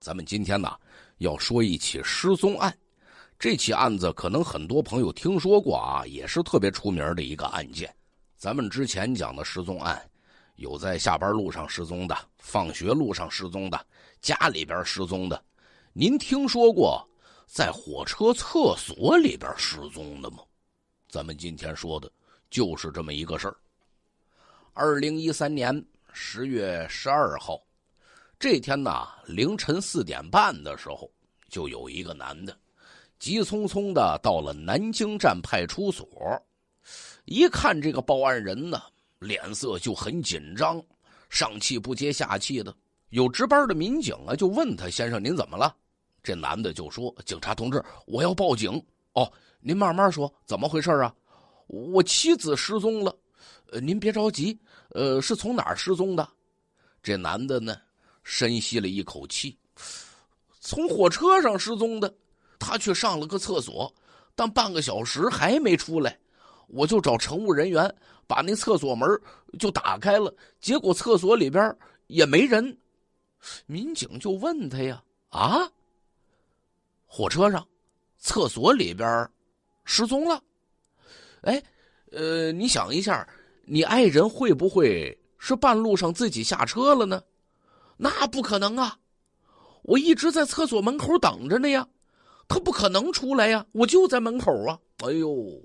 咱们今天呢要说一起失踪案，这起案子可能很多朋友听说过啊，也是特别出名的一个案件。咱们之前讲的失踪案，有在下班路上失踪的，放学路上失踪的，家里边失踪的。您听说过在火车厕所里边失踪的吗？咱们今天说的就是这么一个事儿。二零一三年十月十二号。这天呐，凌晨四点半的时候，就有一个男的，急匆匆的到了南京站派出所。一看这个报案人呢，脸色就很紧张，上气不接下气的。有值班的民警啊，就问他：“先生，您怎么了？”这男的就说：“警察同志，我要报警。”哦，您慢慢说，怎么回事啊？我妻子失踪了。呃，您别着急。呃，是从哪儿失踪的？这男的呢？深吸了一口气，从火车上失踪的，他去上了个厕所，但半个小时还没出来，我就找乘务人员把那厕所门就打开了，结果厕所里边也没人。民警就问他呀：“啊，火车上，厕所里边失踪了？哎，呃，你想一下，你爱人会不会是半路上自己下车了呢？”那不可能啊！我一直在厕所门口等着呢呀，他不可能出来呀，我就在门口啊！哎呦，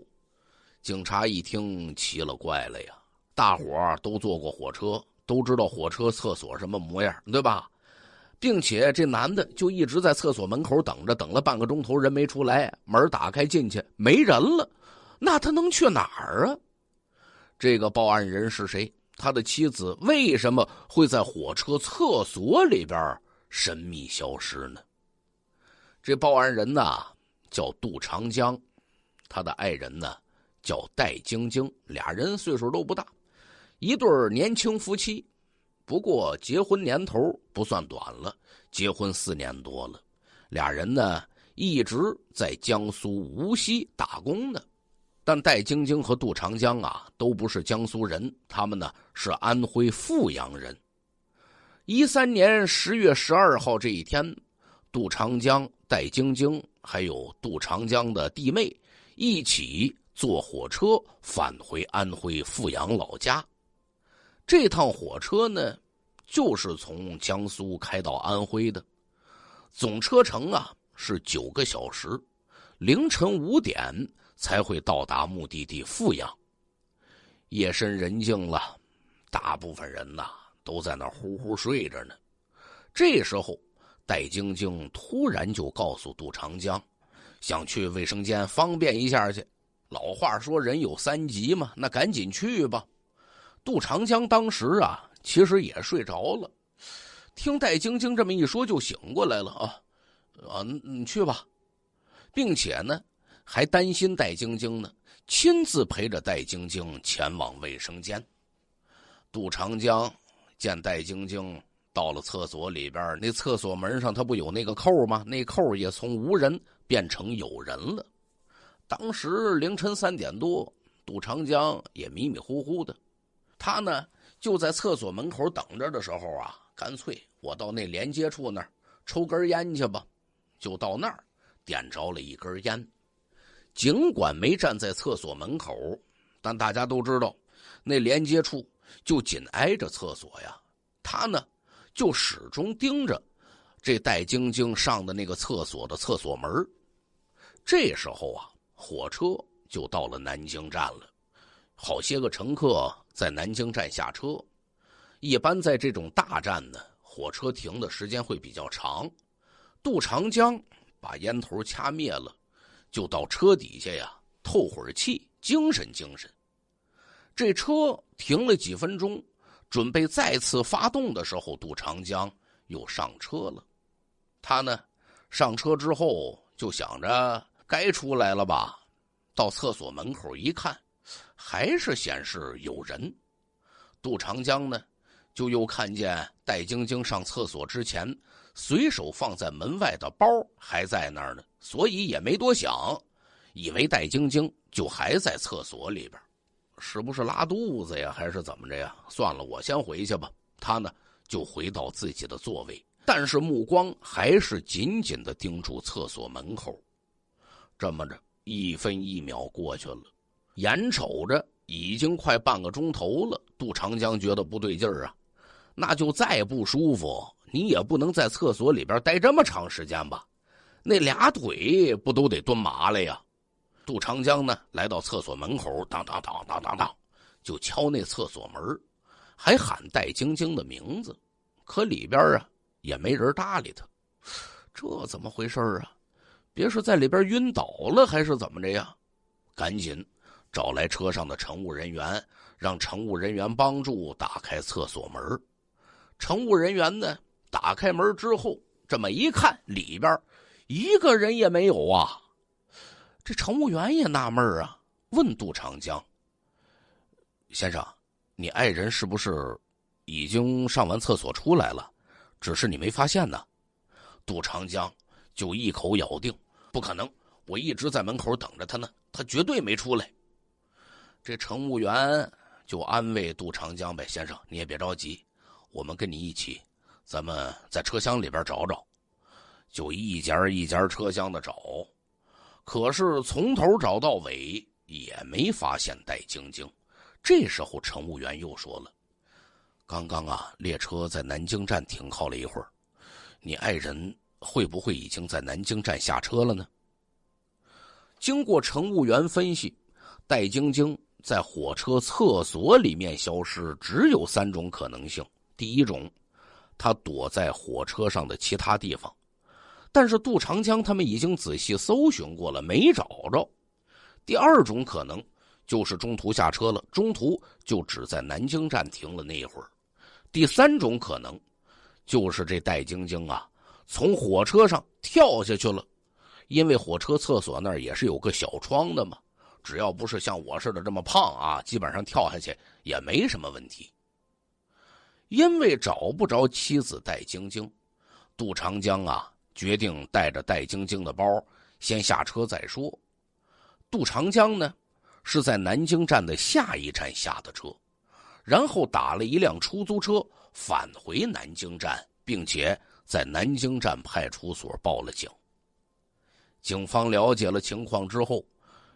警察一听奇了怪了呀！大伙儿都坐过火车，都知道火车厕所什么模样，对吧？并且这男的就一直在厕所门口等着，等了半个钟头，人没出来，门打开进去没人了，那他能去哪儿啊？这个报案人是谁？他的妻子为什么会在火车厕所里边神秘消失呢？这报案人呢叫杜长江，他的爱人呢叫戴晶晶，俩人岁数都不大，一对年轻夫妻。不过结婚年头不算短了，结婚四年多了，俩人呢一直在江苏无锡打工呢。但戴晶晶和杜长江啊，都不是江苏人，他们呢是安徽阜阳人。一三年十月十二号这一天，杜长江、戴晶晶还有杜长江的弟妹一起坐火车返回安徽阜阳老家。这趟火车呢，就是从江苏开到安徽的，总车程啊是九个小时，凌晨五点。才会到达目的地富阳。夜深人静了，大部分人呐都在那呼呼睡着呢。这时候，戴晶晶突然就告诉杜长江，想去卫生间方便一下去。老话说人有三急嘛，那赶紧去吧。杜长江当时啊，其实也睡着了，听戴晶晶这么一说，就醒过来了啊啊，你去吧，并且呢。还担心戴晶晶呢，亲自陪着戴晶晶前往卫生间。杜长江见戴晶晶到了厕所里边，那厕所门上他不有那个扣吗？那扣也从无人变成有人了。当时凌晨三点多，杜长江也迷迷糊糊的，他呢就在厕所门口等着的时候啊，干脆我到那连接处那儿抽根烟去吧，就到那儿点着了一根烟。尽管没站在厕所门口，但大家都知道，那连接处就紧挨着厕所呀。他呢，就始终盯着这戴晶晶上的那个厕所的厕所门。这时候啊，火车就到了南京站了，好些个乘客在南京站下车。一般在这种大站呢，火车停的时间会比较长。杜长江把烟头掐灭了。就到车底下呀，透会儿气，精神精神。这车停了几分钟，准备再次发动的时候，杜长江又上车了。他呢，上车之后就想着该出来了吧。到厕所门口一看，还是显示有人。杜长江呢，就又看见戴晶晶上厕所之前。随手放在门外的包还在那儿呢，所以也没多想，以为戴晶晶就还在厕所里边，是不是拉肚子呀，还是怎么着呀？算了，我先回去吧。他呢就回到自己的座位，但是目光还是紧紧的盯住厕所门口。这么着，一分一秒过去了，眼瞅着已经快半个钟头了。杜长江觉得不对劲儿啊，那就再不舒服，你也不能在厕所里边待这么长时间吧？那俩腿不都得蹲麻了呀？杜长江呢，来到厕所门口，当当当当当当，就敲那厕所门，还喊戴晶晶的名字，可里边啊也没人搭理他，这怎么回事啊？别是在里边晕倒了，还是怎么着呀？赶紧找来车上的乘务人员，让乘务人员帮助打开厕所门。乘务人员呢，打开门之后，这么一看，里边一个人也没有啊。这乘务员也纳闷啊，问杜长江：“先生，你爱人是不是已经上完厕所出来了？只是你没发现呢？”杜长江就一口咬定。不可能！我一直在门口等着他呢，他绝对没出来。这乘务员就安慰杜长江呗：“先生，你也别着急，我们跟你一起，咱们在车厢里边找找。”就一家一家车厢的找，可是从头找到尾也没发现戴晶晶。这时候乘务员又说了：“刚刚啊，列车在南京站停靠了一会儿，你爱人。”会不会已经在南京站下车了呢？经过乘务员分析，戴晶晶在火车厕所里面消失，只有三种可能性：第一种，他躲在火车上的其他地方，但是杜长江他们已经仔细搜寻过了，没找着；第二种可能，就是中途下车了，中途就只在南京站停了那一会儿；第三种可能，就是这戴晶晶啊。从火车上跳下去了，因为火车厕所那儿也是有个小窗的嘛。只要不是像我似的这么胖啊，基本上跳下去也没什么问题。因为找不着妻子戴晶晶，杜长江啊决定带着戴晶晶的包先下车再说。杜长江呢是在南京站的下一站下的车，然后打了一辆出租车返回南京站，并且。在南京站派出所报了警。警方了解了情况之后，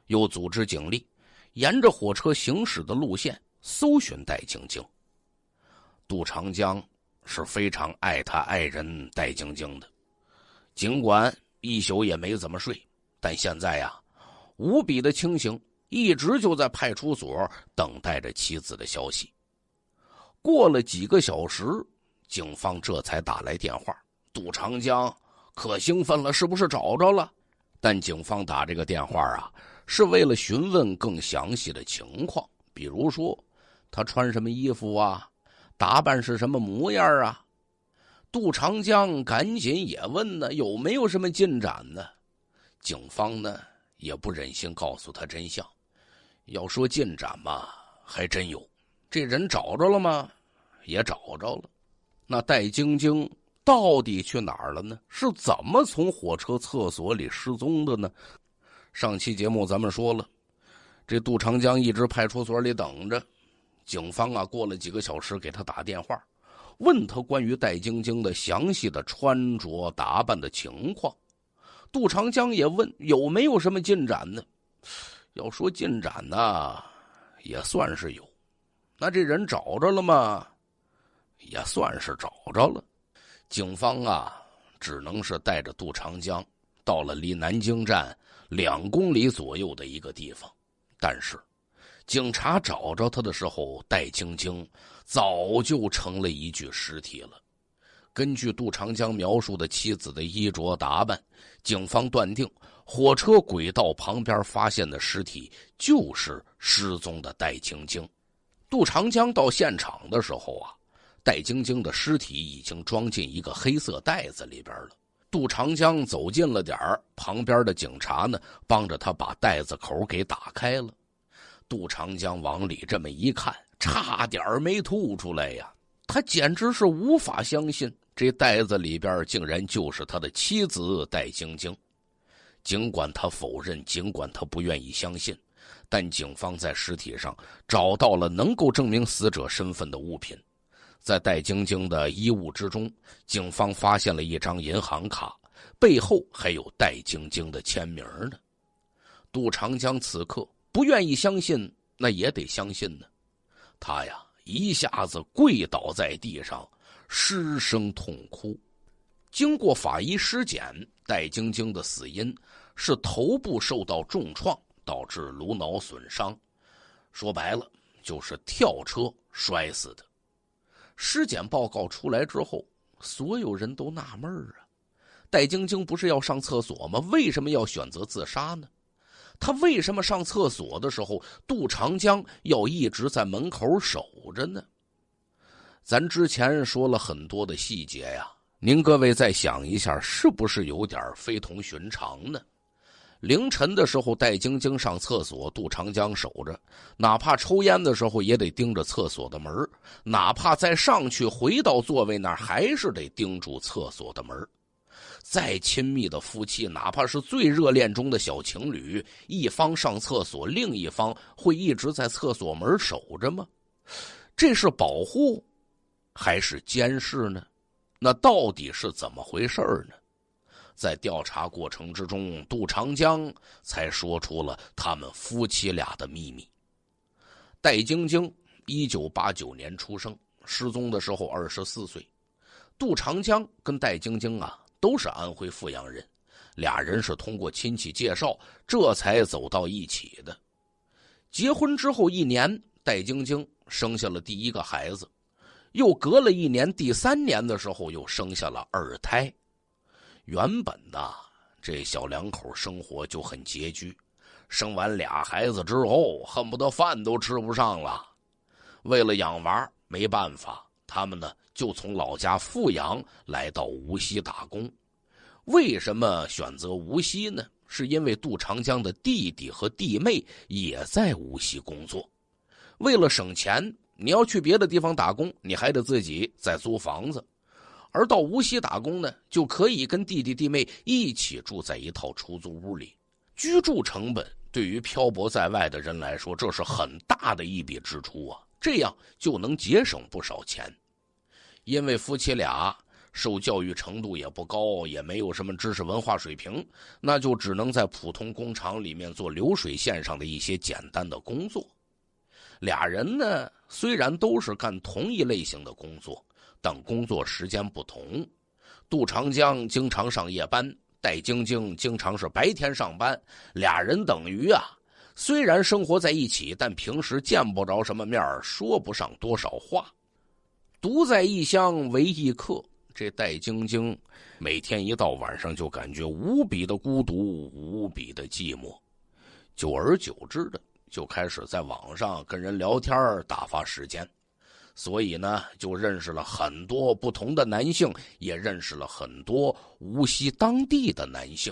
又组织警力，沿着火车行驶的路线搜寻戴晶晶。杜长江是非常爱他爱人戴晶晶的，尽管一宿也没怎么睡，但现在呀，无比的清醒，一直就在派出所等待着妻子的消息。过了几个小时。警方这才打来电话，杜长江可兴奋了，是不是找着了？但警方打这个电话啊，是为了询问更详细的情况，比如说他穿什么衣服啊，打扮是什么模样啊。杜长江赶紧也问呢，有没有什么进展呢？警方呢也不忍心告诉他真相，要说进展嘛，还真有。这人找着了吗？也找着了。那戴晶晶到底去哪儿了呢？是怎么从火车厕所里失踪的呢？上期节目咱们说了，这杜长江一直派出所里等着，警方啊过了几个小时给他打电话，问他关于戴晶晶的详细的穿着打扮的情况。杜长江也问有没有什么进展呢？要说进展呢，也算是有。那这人找着了吗？也算是找着了，警方啊，只能是带着杜长江到了离南京站两公里左右的一个地方。但是，警察找着他的时候，戴晶晶早就成了一具尸体了。根据杜长江描述的妻子的衣着打扮，警方断定火车轨道旁边发现的尸体就是失踪的戴晶晶。杜长江到现场的时候啊。戴晶晶的尸体已经装进一个黑色袋子里边了。杜长江走近了点，旁边的警察呢，帮着他把袋子口给打开了。杜长江往里这么一看，差点没吐出来呀！他简直是无法相信，这袋子里边竟然就是他的妻子戴晶晶。尽管他否认，尽管他不愿意相信，但警方在尸体上找到了能够证明死者身份的物品。在戴晶晶的衣物之中，警方发现了一张银行卡，背后还有戴晶晶的签名呢。杜长江此刻不愿意相信，那也得相信呢。他呀，一下子跪倒在地上，失声痛哭。经过法医尸检，戴晶晶的死因是头部受到重创，导致颅脑损伤。说白了，就是跳车摔死的。尸检报告出来之后，所有人都纳闷啊：戴晶晶不是要上厕所吗？为什么要选择自杀呢？他为什么上厕所的时候，杜长江要一直在门口守着呢？咱之前说了很多的细节呀，您各位再想一下，是不是有点非同寻常呢？凌晨的时候，戴晶晶上厕所，杜长江守着，哪怕抽烟的时候也得盯着厕所的门哪怕再上去回到座位那儿，还是得盯住厕所的门再亲密的夫妻，哪怕是最热恋中的小情侣，一方上厕所，另一方会一直在厕所门守着吗？这是保护，还是监视呢？那到底是怎么回事呢？在调查过程之中，杜长江才说出了他们夫妻俩的秘密。戴晶晶，一九八九年出生，失踪的时候二十四岁。杜长江跟戴晶晶啊。都是安徽阜阳人，俩人是通过亲戚介绍，这才走到一起的。结婚之后一年，戴晶晶生下了第一个孩子，又隔了一年，第三年的时候又生下了二胎。原本呢，这小两口生活就很拮据，生完俩孩子之后，恨不得饭都吃不上了。为了养娃，没办法，他们呢。就从老家阜阳来到无锡打工，为什么选择无锡呢？是因为杜长江的弟弟和弟妹也在无锡工作。为了省钱，你要去别的地方打工，你还得自己再租房子；而到无锡打工呢，就可以跟弟弟弟妹一起住在一套出租屋里。居住成本对于漂泊在外的人来说，这是很大的一笔支出啊！这样就能节省不少钱。因为夫妻俩受教育程度也不高，也没有什么知识文化水平，那就只能在普通工厂里面做流水线上的一些简单的工作。俩人呢，虽然都是干同一类型的工作，但工作时间不同。杜长江经常上夜班，戴晶晶经常是白天上班。俩人等于啊，虽然生活在一起，但平时见不着什么面说不上多少话。独在异乡为异客，这戴晶晶每天一到晚上就感觉无比的孤独，无比的寂寞。久而久之的，就开始在网上跟人聊天打发时间。所以呢，就认识了很多不同的男性，也认识了很多无锡当地的男性。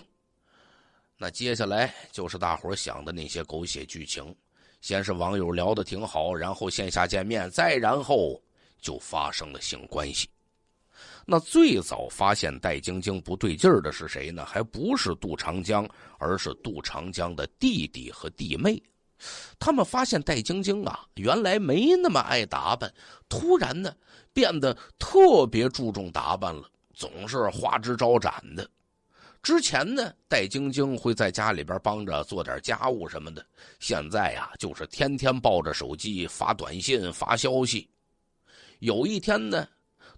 那接下来就是大伙想的那些狗血剧情：先是网友聊的挺好，然后线下见面，再然后。就发生了性关系。那最早发现戴晶晶不对劲儿的是谁呢？还不是杜长江，而是杜长江的弟弟和弟妹。他们发现戴晶晶啊，原来没那么爱打扮，突然呢变得特别注重打扮了，总是花枝招展的。之前呢，戴晶晶会在家里边帮着做点家务什么的，现在呀，就是天天抱着手机发短信、发消息。有一天呢，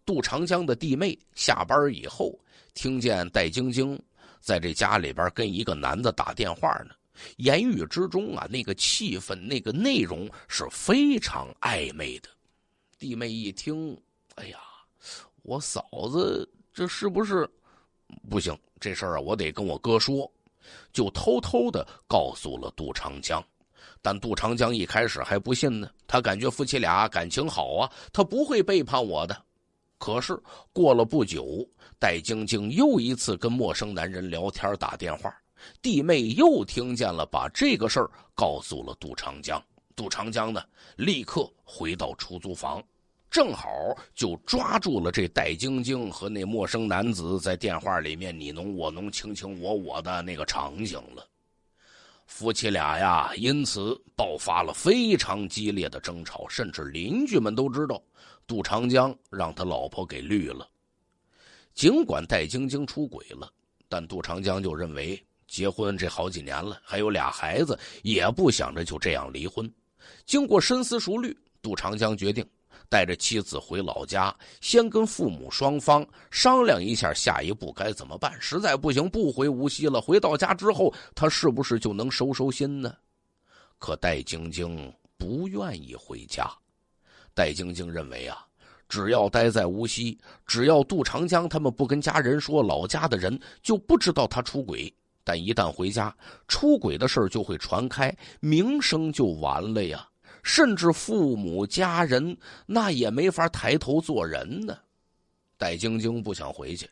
杜长江的弟妹下班以后，听见戴晶晶在这家里边跟一个男的打电话呢，言语之中啊，那个气氛、那个内容是非常暧昧的。弟妹一听，哎呀，我嫂子这是不是不行？这事儿啊，我得跟我哥说，就偷偷的告诉了杜长江。但杜长江一开始还不信呢，他感觉夫妻俩感情好啊，他不会背叛我的。可是过了不久，戴晶晶又一次跟陌生男人聊天打电话，弟妹又听见了，把这个事儿告诉了杜长江。杜长江呢，立刻回到出租房，正好就抓住了这戴晶晶和那陌生男子在电话里面你侬我侬、卿卿我我的那个场景了。夫妻俩呀，因此爆发了非常激烈的争吵，甚至邻居们都知道杜长江让他老婆给绿了。尽管戴晶晶出轨了，但杜长江就认为结婚这好几年了，还有俩孩子，也不想着就这样离婚。经过深思熟虑，杜长江决定。带着妻子回老家，先跟父母双方商量一下下一步该怎么办。实在不行，不回无锡了。回到家之后，他是不是就能收收心呢？可戴晶晶不愿意回家。戴晶晶认为啊，只要待在无锡，只要杜长江他们不跟家人说，老家的人就不知道他出轨。但一旦回家，出轨的事就会传开，名声就完了呀。甚至父母家人那也没法抬头做人呢。戴晶晶不想回去，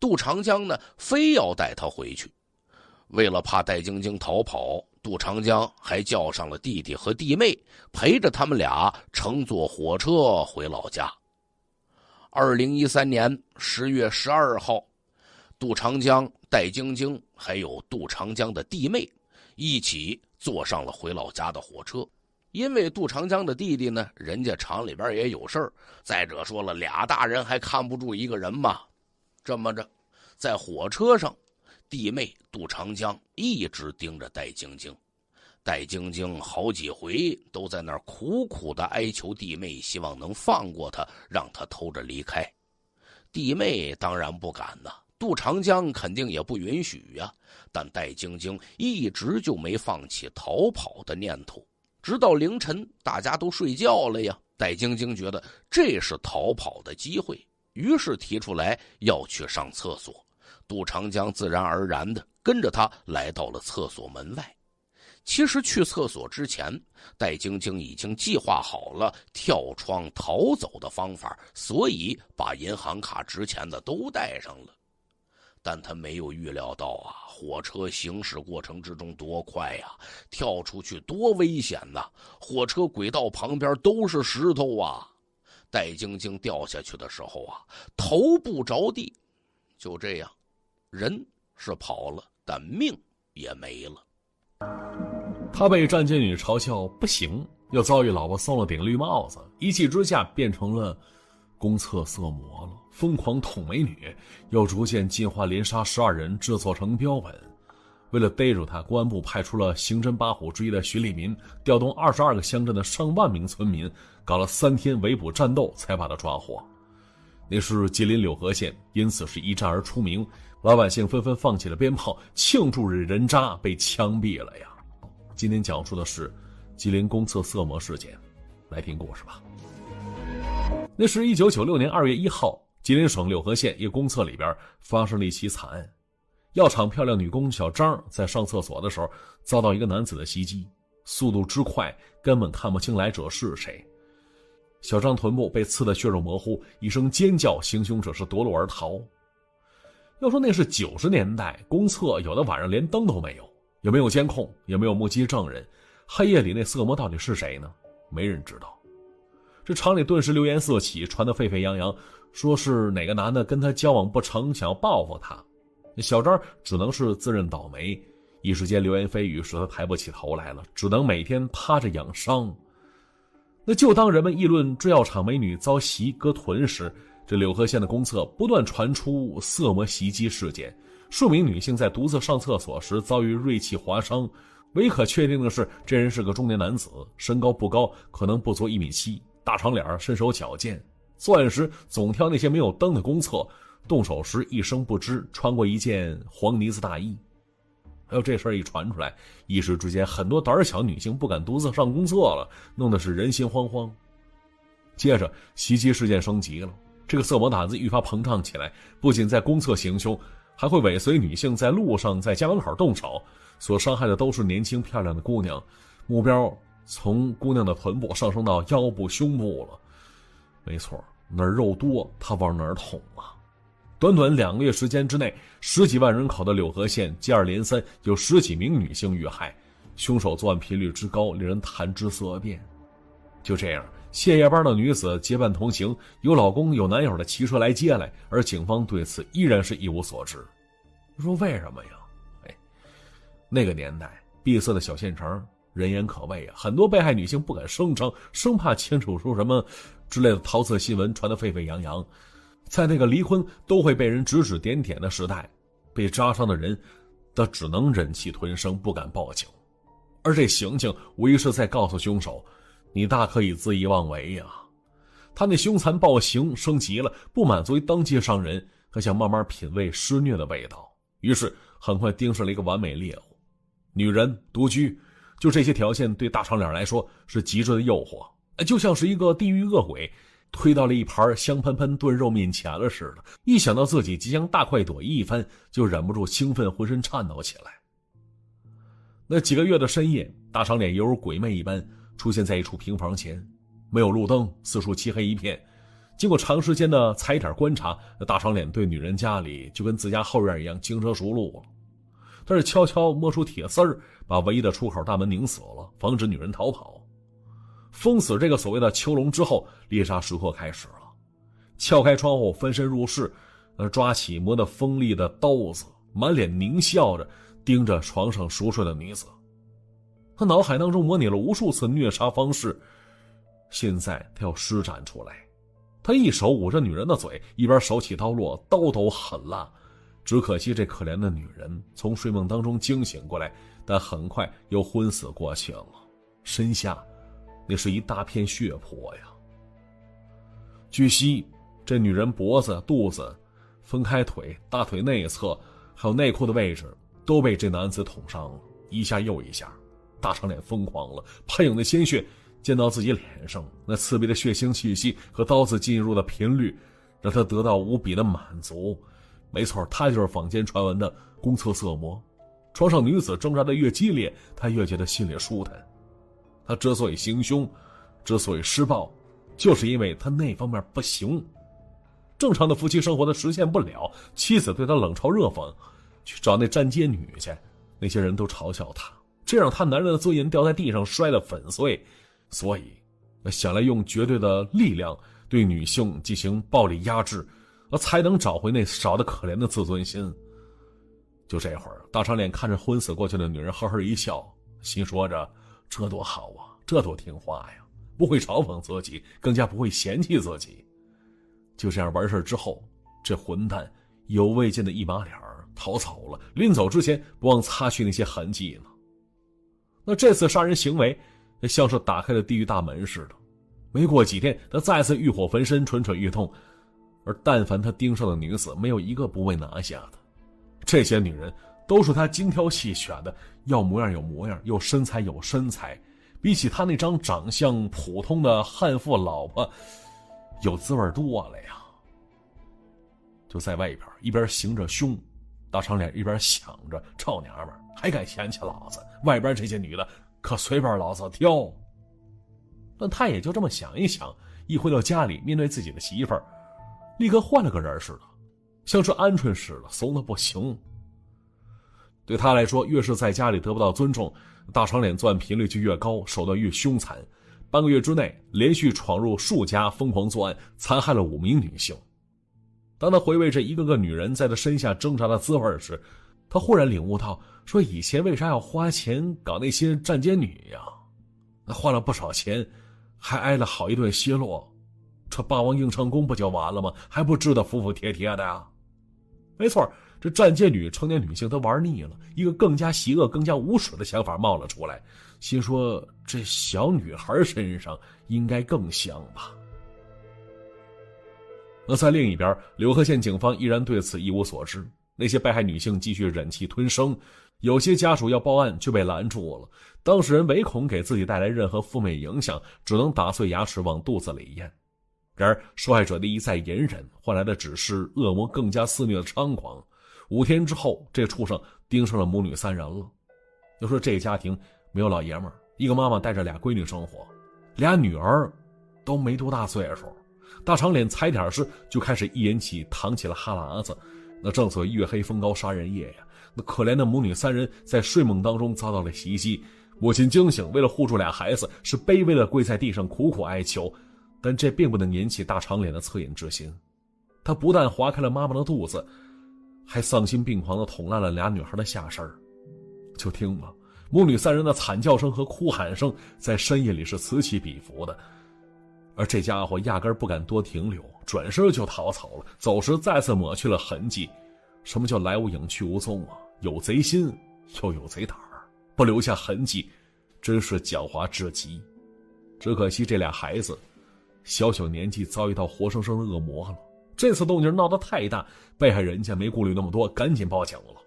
杜长江呢非要带她回去。为了怕戴晶晶逃跑，杜长江还叫上了弟弟和弟妹，陪着他们俩乘坐火车回老家。二零一三年十月十二号，杜长江、戴晶晶还有杜长江的弟妹一起坐上了回老家的火车。因为杜长江的弟弟呢，人家厂里边也有事儿。再者说了，俩大人还看不住一个人嘛。这么着，在火车上，弟妹杜长江一直盯着戴晶晶，戴晶晶好几回都在那儿苦苦的哀求弟妹，希望能放过他，让他偷着离开。弟妹当然不敢呐，杜长江肯定也不允许呀。但戴晶晶一直就没放弃逃跑的念头。直到凌晨，大家都睡觉了呀。戴晶晶觉得这是逃跑的机会，于是提出来要去上厕所。杜长江自然而然的跟着他来到了厕所门外。其实去厕所之前，戴晶晶已经计划好了跳窗逃走的方法，所以把银行卡值钱的都带上了。但他没有预料到啊，火车行驶过程之中多快呀，跳出去多危险呐！火车轨道旁边都是石头啊，戴晶晶掉下去的时候啊，头部着地，就这样，人是跑了，但命也没了。他被站街女嘲笑不行，又遭遇老婆送了顶绿帽子，一气之下变成了。公厕色魔了，疯狂捅美女，又逐渐进化，连杀十二人，制作成标本。为了逮住他，公安部派出了刑侦八虎之一的徐立民，调动二十二个乡镇的上万名村民，搞了三天围捕战斗，才把他抓获。那是吉林柳河县，因此是一战而出名，老百姓纷纷放起了鞭炮，庆祝着人渣被枪毙了呀。今天讲述的是吉林公厕色魔事件，来听故事吧。那是一九九六年二月一号，吉林省柳河县一公厕里边发生了一起惨案。药厂漂亮女工小张在上厕所的时候，遭到一个男子的袭击，速度之快，根本看不清来者是谁。小张臀部被刺得血肉模糊，一声尖叫，行凶者是夺路而逃。要说那是九十年代，公厕有的晚上连灯都没有，也没有监控，也没有目击证人，黑夜里那色魔到底是谁呢？没人知道。这厂里顿时流言四起，传得沸沸扬扬，说是哪个男的跟他交往不成，想要报复他。小张只能是自认倒霉，一时间流言蜚语使他抬不起头来了，只能每天趴着养伤。那就当人们议论制药厂美女遭袭割臀时，这柳河县的公厕不断传出色魔袭击事件，数名女性在独自上厕所时遭遇锐器划伤。唯可确定的是，这人是个中年男子，身高不高，可能不足一米七。大长脸，身手矫健，作案时总挑那些没有灯的公厕，动手时一声不吱，穿过一件黄呢子大衣。还有这事儿一传出来，一时之间，很多胆小女性不敢独自上公厕了，弄得是人心惶惶。接着，袭击事件升级了，这个色魔胆子愈发膨胀起来，不仅在公厕行凶，还会尾随女性在路上、在家门口动手，所伤害的都是年轻漂亮的姑娘，目标。从姑娘的臀部上升到腰部、胸部了，没错，哪儿肉多，他往哪儿捅啊！短短两个月时间之内，十几万人口的柳河县接二连三有十几名女性遇害，凶手作案频率之高，令人谈之色变。就这样，谢夜班的女子结伴同行，有老公有男友的骑车来接来，而警方对此依然是一无所知。说为什么呀？哎，那个年代。闭塞的小县城，人言可畏啊！很多被害女性不敢声称，生怕牵扯出什么之类的桃色新闻，传得沸沸扬扬。在那个离婚都会被人指指点点的时代，被扎伤的人，他只能忍气吞声，不敢报警。而这刑警无疑是在告诉凶手：“你大可以恣意妄为呀！”他那凶残暴行升级了，不满足于当街伤人，还想慢慢品味施虐的味道。于是很快盯上了一个完美猎物：女人独居，就这些条件对大长脸来说是极致的诱惑，就像是一个地狱恶鬼推到了一盘香喷喷炖肉面前了似的。一想到自己即将大快朵颐一番，就忍不住兴奋，浑身颤抖起来。那几个月的深夜，大长脸犹如鬼魅一般出现在一处平房前，没有路灯，四处漆黑一片。经过长时间的踩点观察，大长脸对女人家里就跟自家后院一样轻车熟路了。他是悄悄摸出铁丝儿，把唯一的出口大门拧死了，防止女人逃跑。封死这个所谓的囚笼之后，猎杀时刻开始了。撬开窗户，翻身入室，呃，抓起磨得锋利的刀子，满脸狞笑着。盯着床上熟睡的女子，他脑海当中模拟了无数次虐杀方式，现在他要施展出来。他一手捂着女人的嘴，一边手起刀落，刀都狠辣。只可惜这可怜的女人从睡梦当中惊醒过来，但很快又昏死过去了。身下，那是一大片血泊呀。据悉，这女人脖子、肚子、分开腿、大腿内侧，还有内裤的位置。都被这男子捅伤了，一下又一下，大长脸疯狂了，喷涌的鲜血溅到自己脸上，那刺鼻的血腥气息和刀子进入的频率，让他得到无比的满足。没错，他就是坊间传闻的公厕色魔。床上女子挣扎的越激烈，他越觉得心里舒坦。他之所以行凶，之所以施暴，就是因为他那方面不行，正常的夫妻生活他实现不了，妻子对他冷嘲热讽。去找那站街女去，那些人都嘲笑他，这让他男人的尊严掉在地上摔得粉碎，所以，想来用绝对的力量对女性进行暴力压制，才能找回那少的可怜的自尊心。就这会儿，大长脸看着昏死过去的女人，呵呵一笑，心说着：这多好啊，这多听话呀，不会嘲讽自己，更加不会嫌弃自己。就这样完事之后，这混蛋有未见的一把脸逃走了，临走之前不忘擦去那些痕迹呢。那这次杀人行为，像是打开了地狱大门似的。没过几天，他再次欲火焚身，蠢蠢欲动。而但凡他盯上的女子，没有一个不被拿下的。这些女人都是他精挑细选的，要模样有模样，有身材有身材，比起他那张长相普通的悍妇老婆，有滋味多了呀。就在外边一边行着凶。大长脸一边想着：“臭娘们还敢嫌弃老子？外边这些女的可随便老子挑。”但他也就这么想一想，一回到家里，面对自己的媳妇儿，立刻换了个人似的，像是鹌鹑似的怂的不行。对他来说，越是在家里得不到尊重，大长脸作案频率就越高，手段越凶残。半个月之内，连续闯入数家，疯狂作案，残害了五名女性。当他回味这一个个女人在他身下挣扎的滋味时，他忽然领悟到：说以前为啥要花钱搞那些站街女呀？那花了不少钱，还挨了好一顿奚落，这霸王硬上弓不就完了吗？还不知道服服帖帖的呀？没错，这站街女成年女性都玩腻了，一个更加邪恶、更加无耻的想法冒了出来，心说这小女孩身上应该更香吧。而在另一边，柳河县警方依然对此一无所知。那些被害女性继续忍气吞声，有些家属要报案就被拦住了。当事人唯恐给自己带来任何负面影响，只能打碎牙齿往肚子里咽。然而，受害者的一再隐忍，换来的只是恶魔更加肆虐的猖狂。五天之后，这畜生盯上了母女三人了。要说这家庭没有老爷们儿，一个妈妈带着俩闺女生活，俩女儿都没多大岁数。大长脸踩点时就开始一言起淌起了哈喇子，那正所谓月黑风高杀人夜呀。那可怜的母女三人在睡梦当中遭到了袭击，母亲惊醒，为了护住俩孩子，是卑微的跪在地上苦苦哀求，但这并不能引起大长脸的恻隐之心。他不但划开了妈妈的肚子，还丧心病狂的捅烂了俩女孩的下身就听吧，母女三人的惨叫声和哭喊声在深夜里是此起彼伏的。而这家伙压根不敢多停留，转身就逃走了。走时再次抹去了痕迹。什么叫来无影去无踪啊？有贼心，又有贼胆，不留下痕迹，真是狡猾至极。只可惜这俩孩子，小小年纪遭遇到活生生的恶魔了。这次动静闹得太大，被害人家没顾虑那么多，赶紧报警了。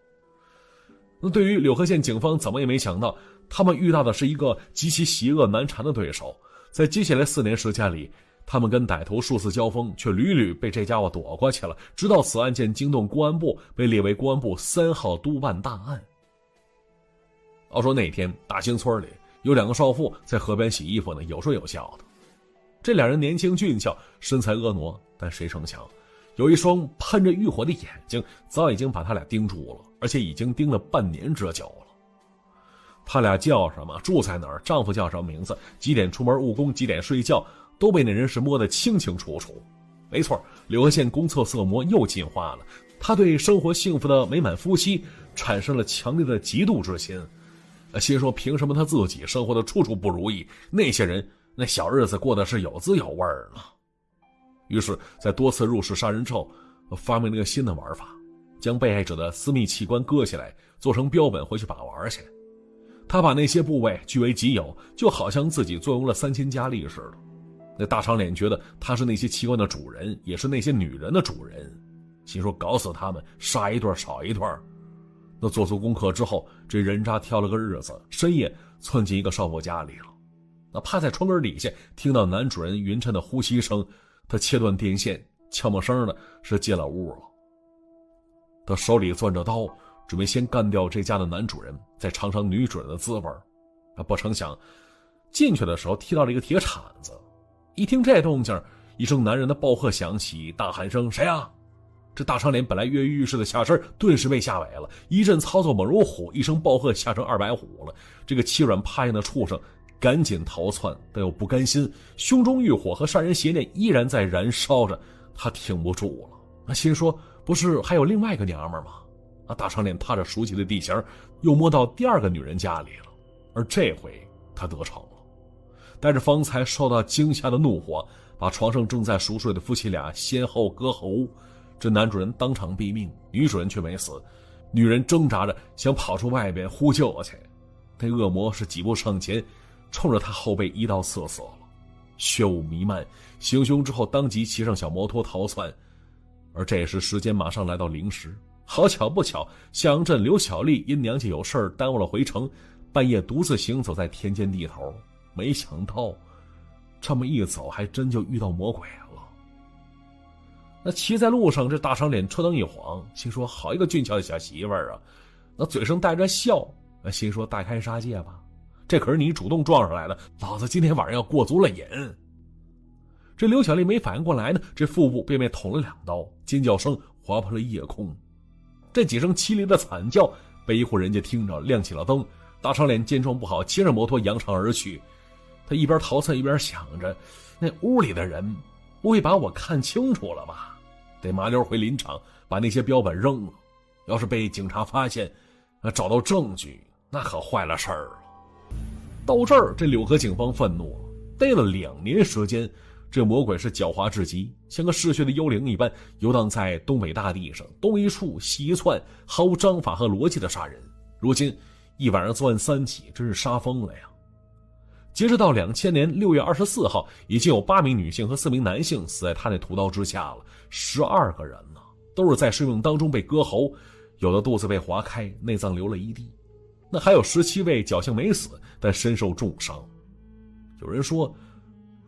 那对于柳河县警方，怎么也没想到，他们遇到的是一个极其邪恶难缠的对手。在接下来四年时间里，他们跟歹徒数次交锋，却屡屡被这家伙躲过去了。直到此案件惊动公安部，被列为公安部三号督办大案。要说那天大兴村里有两个少妇在河边洗衣服呢，有说有笑的。这两人年轻俊俏，身材婀娜，但谁成想，有一双喷着欲火的眼睛，早已经把他俩盯住了，而且已经盯了半年之久了。他俩叫什么？住在哪儿？丈夫叫什么名字？几点出门务工？几点睡觉？都被那人是摸得清清楚楚。没错，柳河县公厕色魔又进化了。他对生活幸福的美满夫妻产生了强烈的嫉妒之心，心说：凭什么他自己生活的处处不如意，那些人那小日子过得是有滋有味儿呢？于是，在多次入室杀人之后，发明了一个新的玩法，将被害者的私密器官割下来，做成标本回去把玩去。他把那些部位据为己有，就好像自己坐拥了三千佳丽似的。那大长脸觉得他是那些器官的主人，也是那些女人的主人，心说搞死他们，杀一对少一对。那做足功课之后，这人渣挑了个日子，深夜窜进一个少妇家里了。趴在窗根底下，听到男主人匀称的呼吸声，他切断电线，悄没声的是进了屋了。他手里攥着刀。准备先干掉这家的男主人，再尝尝女主人的滋味啊！不成想，进去的时候踢到了一个铁铲子。一听这动静，一声男人的暴喝响起，大喊声：“谁啊？”这大长脸本来跃跃欲试的下身，顿时被吓萎了。一阵操作猛如虎，一声暴喝吓成二百虎了。这个欺软怕硬的畜生赶紧逃窜，但又不甘心，胸中欲火和杀人邪念依然在燃烧着，他挺不住了。那心说：“不是还有另外一个娘们吗？”啊大长脸踏着熟悉的地形，又摸到第二个女人家里了，而这回他得逞了，带着方才受到惊吓的怒火，把床上正在熟睡的夫妻俩先后割喉，这男主人当场毙命，女主人却没死，女人挣扎着想跑出外边呼救去，那恶魔是几步上前，冲着他后背一刀刺死了，血雾弥漫，行凶之后当即骑上小摩托逃窜，而这时时间马上来到零时。好巧不巧，向阳镇刘小丽因娘家有事耽误了回城，半夜独自行走在田间地头。没想到，这么一走，还真就遇到魔鬼了。那骑在路上，这大长脸车灯一晃，心说：“好一个俊俏的小媳妇儿啊！”那嘴上带着笑，心说：“大开杀戒吧，这可是你主动撞上来的，老子今天晚上要过足了瘾。”这刘小丽没反应过来呢，这腹部便被捅了两刀，尖叫声划破了夜空。这几声凄厉的惨叫被一户人家听着，亮起了灯。大长脸见状不好，骑着摩托扬长而去。他一边逃窜一边想着：那屋里的人不会把我看清楚了吧？得麻溜回林场把那些标本扔了。要是被警察发现，找到证据，那可坏了事儿了。到这儿，这柳河警方愤怒了，待了两年时间。这魔鬼是狡猾至极，像个嗜血的幽灵一般游荡在东北大地上，东一处西一窜，毫无章法和逻辑的杀人。如今一晚上作案三起，真是杀疯了呀！截止到两千年六月二十四号，已经有八名女性和四名男性死在他那屠刀之下了。十二个人呢，都是在睡梦当中被割喉，有的肚子被划开，内脏流了一地。那还有十七位侥幸没死，但身受重伤。有人说。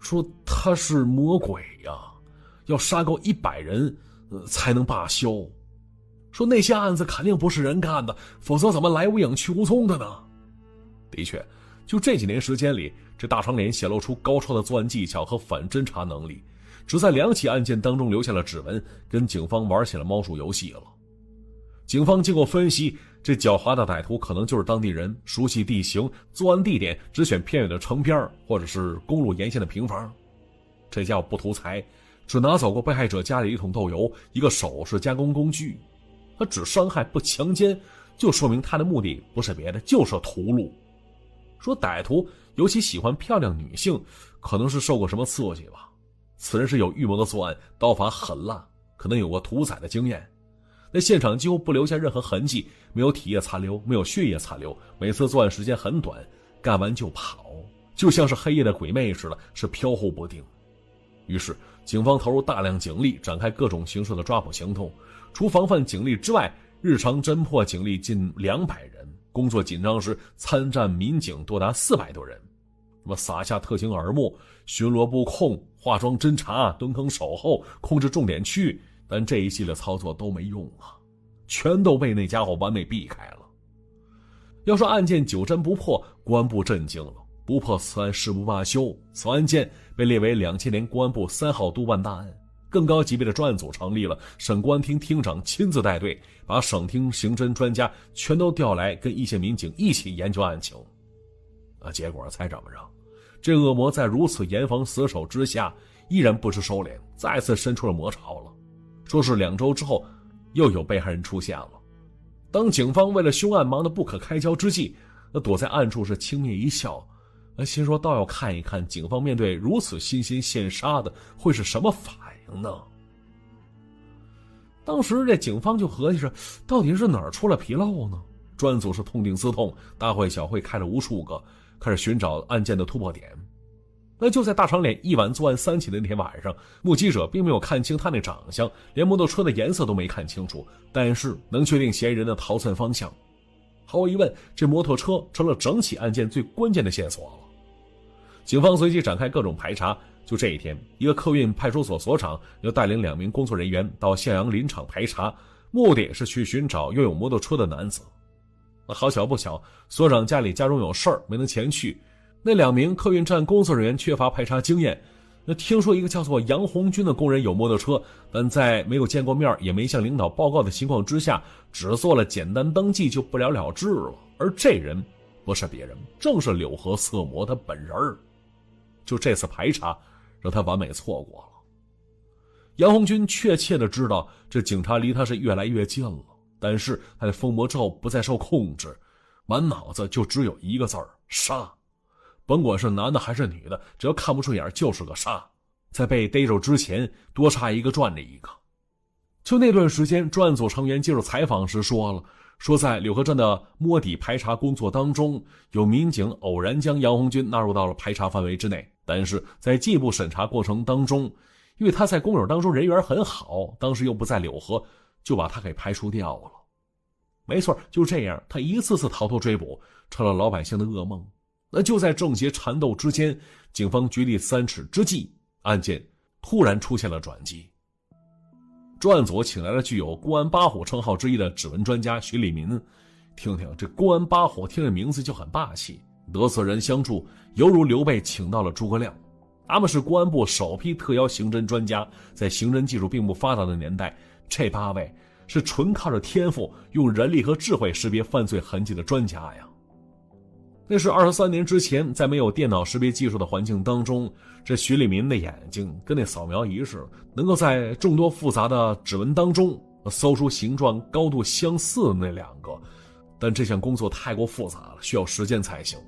说他是魔鬼呀，要杀够一百人，才能罢休。说那些案子肯定不是人干的，否则怎么来无影去无踪的呢？的确，就这几年时间里，这大长脸显露出高超的作案技巧和反侦查能力，只在两起案件当中留下了指纹，跟警方玩起了猫鼠游戏了。警方经过分析。这狡猾的歹徒可能就是当地人，熟悉地形，作案地点只选偏远的城边或者是公路沿线的平房。这家伙不图财，只拿走过被害者家里一桶豆油、一个首饰加工工具。他只伤害不强奸，就说明他的目的不是别的，就是屠戮。说歹徒尤其喜欢漂亮女性，可能是受过什么刺激吧。此人是有预谋的作案，刀法狠辣，可能有过屠宰的经验。那现场几乎不留下任何痕迹，没有体液残留，没有血液残留。每次作案时间很短，干完就跑，就像是黑夜的鬼魅似的，是飘忽不定。于是，警方投入大量警力，展开各种形式的抓捕行动。除防范警力之外，日常侦破警力近两百人。工作紧张时，参战民警多达四百多人。什么撒下特型耳目、巡逻布控、化妆侦查、蹲坑守候、控制重点区域，但这一系列操作都没用啊，全都被那家伙完美避开了。要说案件久侦不破，公安部震惊了。不破此案誓不罢休。此案件被列为两千年公安部三号督办大案。更高级别的专案组成立了，省公安厅厅长亲自带队，把省厅刑侦专家全都调来，跟一线民警一起研究案情。啊，结果猜怎么着？这恶魔在如此严防死守之下，依然不知收敛，再次伸出了魔爪了。说是两周之后，又有被害人出现了。当警方为了凶案忙得不可开交之际，那躲在暗处是轻蔑一笑。心说倒要看一看，警方面对如此心心现杀的会是什么反应呢？当时这警方就合计着，到底是哪儿出了纰漏呢？专案组是痛定思痛，大会小会开了无数个，开始寻找案件的突破点。那就在大长脸一晚作案三起的那天晚上，目击者并没有看清他那长相，连摩托车的颜色都没看清楚，但是能确定嫌疑人的逃窜方向。毫无疑问，这摩托车成了整起案件最关键的线索了。警方随即展开各种排查。就这一天，一个客运派出所所长要带领两名工作人员到向阳林场排查，目的是去寻找拥有摩托车的男子。好巧不巧，所长家里家中有事儿，没能前去。那两名客运站工作人员缺乏排查经验。那听说一个叫做杨红军的工人有摩托车，但在没有见过面，也没向领导报告的情况之下，只做了简单登记就不了了之了。而这人不是别人，正是柳河色魔他本人。就这次排查，让他完美错过了。杨红军确切的知道，这警察离他是越来越近了。但是他的疯魔之后不再受控制，满脑子就只有一个字儿：杀。甭管是男的还是女的，只要看不顺眼，就是个杀。在被逮着之前，多杀一个赚着一个。就那段时间，专案组成员接受采访时说了。说，在柳河镇的摸底排查工作当中，有民警偶然将杨红军纳入到了排查范围之内，但是在进一步审查过程当中，因为他在工友当中人缘很好，当时又不在柳河，就把他给排除掉了。没错，就这样，他一次次逃脱追捕，成了老百姓的噩梦。那就在正邪缠斗之间，警方决力三尺之际，案件突然出现了转机。专案组请来了具有“公安八虎”称号之一的指纹专家徐立民，听听这“公安八虎”听这名字就很霸气，得此人相助，犹如刘备请到了诸葛亮。他们是公安部首批特邀刑侦专家，在刑侦技术并不发达的年代，这八位是纯靠着天赋，用人力和智慧识别犯罪痕迹的专家呀。那是二十三年之前，在没有电脑识别技术的环境当中，这徐立民的眼睛跟那扫描仪似的，能够在众多复杂的指纹当中搜出形状高度相似的那两个。但这项工作太过复杂了，需要时间才行。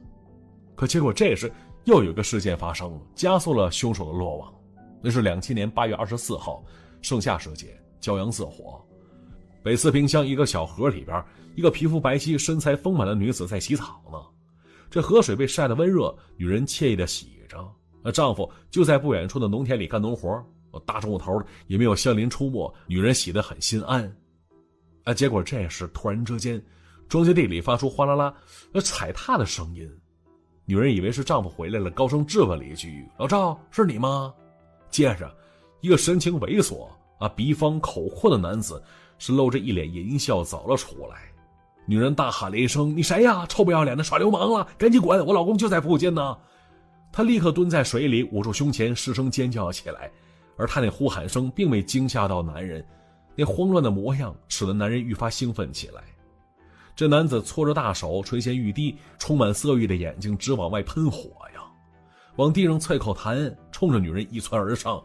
可结果这时又有一个事件发生了，加速了凶手的落网。那是两千年八月二十四号，盛夏时节，骄阳似火，北四平乡一个小河里边，一个皮肤白皙、身材丰满的女子在洗澡呢。这河水被晒得温热，女人惬意的洗着，那丈夫就在不远处的农田里干农活。大中午头也没有乡邻出没，女人洗得很心安。啊，结果这时突然之间，庄稼地里发出哗啦啦那踩踏的声音，女人以为是丈夫回来了，高声质问了一句：“老赵，是你吗？”接着，一个神情猥琐啊、鼻方口阔的男子是露着一脸淫笑走了出来。女人大喊了一声：“你谁呀？臭不要脸的，耍流氓了！赶紧滚！我老公就在附近呢！”她立刻蹲在水里，捂住胸前，失声尖叫起来。而她那呼喊声并未惊吓到男人，那慌乱的模样使得男人愈发兴奋起来。这男子搓着大手，垂涎欲滴，充满色欲的眼睛直往外喷火呀！往地上啐口痰，冲着女人一窜而上。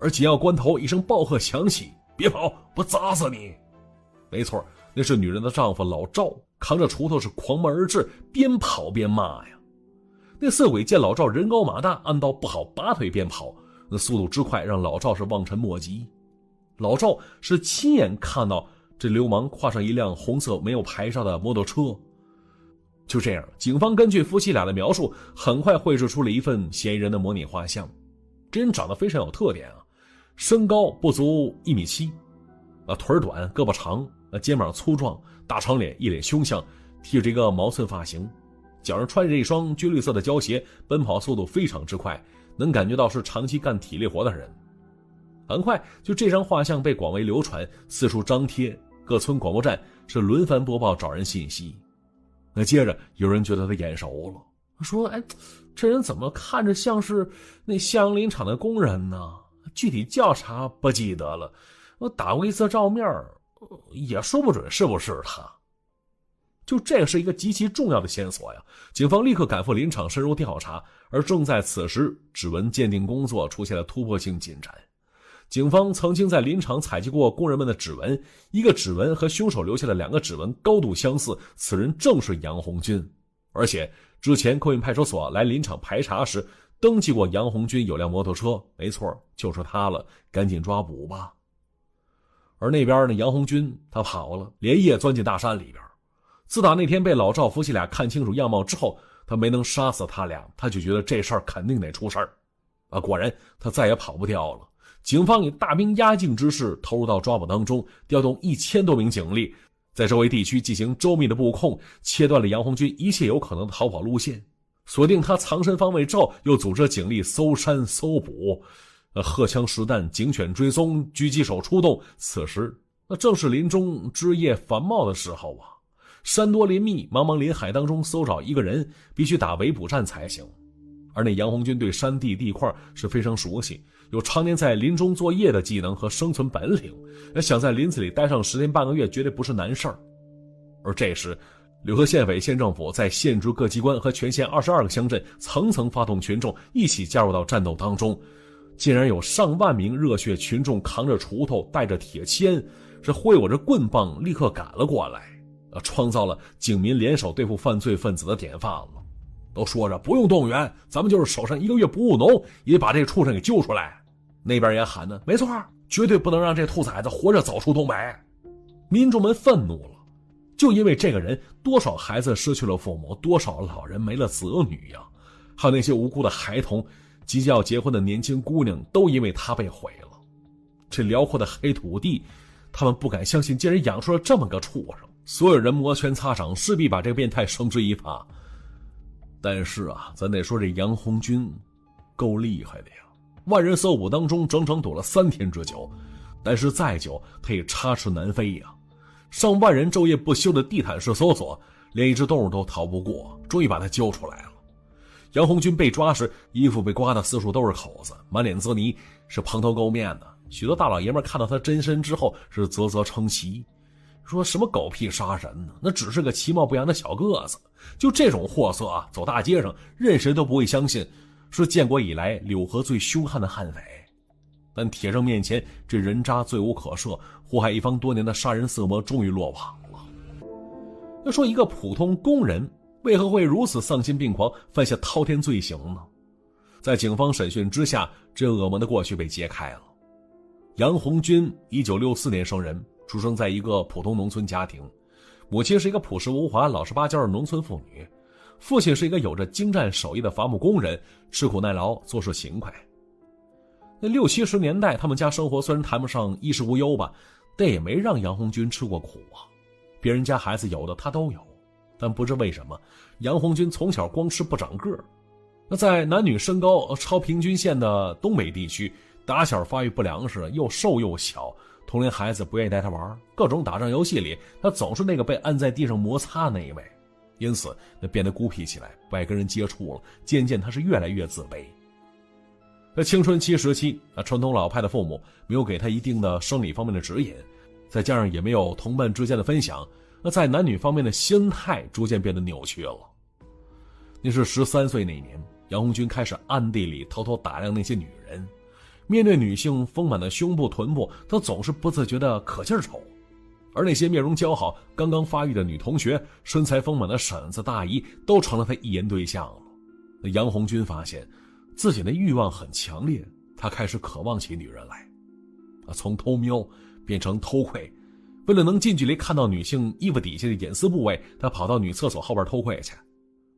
而紧要关头，一声暴喝响起：“别跑，我砸死你！”没错。那是女人的丈夫老赵，扛着锄头是狂奔而至，边跑边骂呀：“那色鬼见老赵人高马大，按道不好拔腿便跑，那速度之快让老赵是望尘莫及。老赵是亲眼看到这流氓跨上一辆红色没有牌照的摩托车。就这样，警方根据夫妻俩的描述，很快绘制出了一份嫌疑人的模拟画像。这人长得非常有特点啊，身高不足一米七，啊，腿短，胳膊长，啊，肩膀粗壮，大长脸，一脸凶相，剃着一个毛寸发型，脚上穿着一双军绿色的胶鞋，奔跑速度非常之快，能感觉到是长期干体力活的人。很快，就这张画像被广为流传，四处张贴，各村广播站是轮番播报找人信息。那接着有人觉得他眼熟了，说：“哎，这人怎么看着像是那相林厂的工人呢？具体叫啥不记得了。我打过一次照面，也说不准是不是他。”就这是一个极其重要的线索呀！警方立刻赶赴林场深入调查，而正在此时，指纹鉴定工作出现了突破性进展。警方曾经在林场采集过工人们的指纹，一个指纹和凶手留下的两个指纹高度相似，此人正是杨红军。而且之前客运派出所来林场排查时，登记过杨红军有辆摩托车，没错，就是他了，赶紧抓捕吧。而那边呢，杨红军他跑了，连夜钻进大山里边。自打那天被老赵夫妻俩看清楚样貌之后，他没能杀死他俩，他就觉得这事儿肯定得出事儿，啊，果然他再也跑不掉了。警方以大兵压境之势投入到抓捕当中，调动一千多名警力，在周围地区进行周密的布控，切断了杨红军一切有可能的逃跑路线，锁定他藏身方位之后，又组织警力搜山搜捕，呃，荷枪实弹，警犬追踪，狙击手出动。此时，那正是林中枝叶繁茂的时候啊，山多林密，茫茫林海当中搜找一个人，必须打围捕战才行。而那杨红军对山地地块是非常熟悉。有常年在林中作业的技能和生存本领，想在林子里待上十天半个月绝对不是难事儿。而这时，柳河县委县政府在县直各机关和全县二十二个乡镇层层发动群众一起加入到战斗当中，竟然有上万名热血群众扛着锄头，带着铁锨，是挥舞着棍棒，立刻赶了过来，啊，创造了警民联手对付犯罪分子的典范了。都说着不用动员，咱们就是守上一个月不务农，也把这畜生给救出来。那边也喊呢，没错，绝对不能让这兔崽子活着走出东北。民众们愤怒了，就因为这个人，多少孩子失去了父母，多少老人没了子女呀，还有那些无辜的孩童，即将要结婚的年轻姑娘，都因为他被毁了。这辽阔的黑土地，他们不敢相信，竟然养出了这么个畜生。所有人摩拳擦掌，势必把这个变态绳之以法。但是啊，咱得说这杨红军，够厉害的呀。万人搜捕当中，整整躲了三天之久，但是再久，他也插翅难飞呀。上万人昼夜不休的地毯式搜索，连一只动物都逃不过，终于把他揪出来了。杨红军被抓时，衣服被刮的四处都是口子，满脸滋泥，是蓬头垢面的。许多大老爷们看到他真身之后，是啧啧称奇，说什么狗屁杀人呢？那只是个其貌不扬的小个子，就这种货色啊，走大街上，任谁都不会相信。是建国以来柳河最凶悍的悍匪，但铁证面前，这人渣罪无可赦，祸害一方多年的杀人色魔终于落网了。要说一个普通工人为何会如此丧心病狂，犯下滔天罪行呢？在警方审讯之下，这恶魔的过去被揭开了。杨红军，一九六四年生人，出生在一个普通农村家庭，母亲是一个朴实无华、老实巴交的农村妇女。父亲是一个有着精湛手艺的伐木工人，吃苦耐劳，做事勤快。那六七十年代，他们家生活虽然谈不上衣食无忧吧，但也没让杨红军吃过苦啊。别人家孩子有的他都有，但不知为什么，杨红军从小光吃不长个儿。那在男女身高超平均线的东北地区，打小发育不良时又瘦又小，同龄孩子不愿意带他玩，各种打仗游戏里，他总是那个被按在地上摩擦那一位。因此，那变得孤僻起来，不爱跟人接触了。渐渐，他是越来越自卑。在青春期时期，啊，传统老派的父母没有给他一定的生理方面的指引，再加上也没有同伴之间的分享，那在男女方面的心态逐渐变得扭曲了。那是十三岁那年，杨红军开始暗地里偷偷打量那些女人，面对女性丰满的胸部、臀部，他总是不自觉的可劲儿瞅。而那些面容姣好、刚刚发育的女同学，身材丰满的婶子、大姨，都成了他一言对象了。那杨红军发现自己的欲望很强烈，他开始渴望起女人来，啊，从偷瞄变成偷窥。为了能近距离看到女性衣服底下的隐私部位，他跑到女厕所后边偷窥去。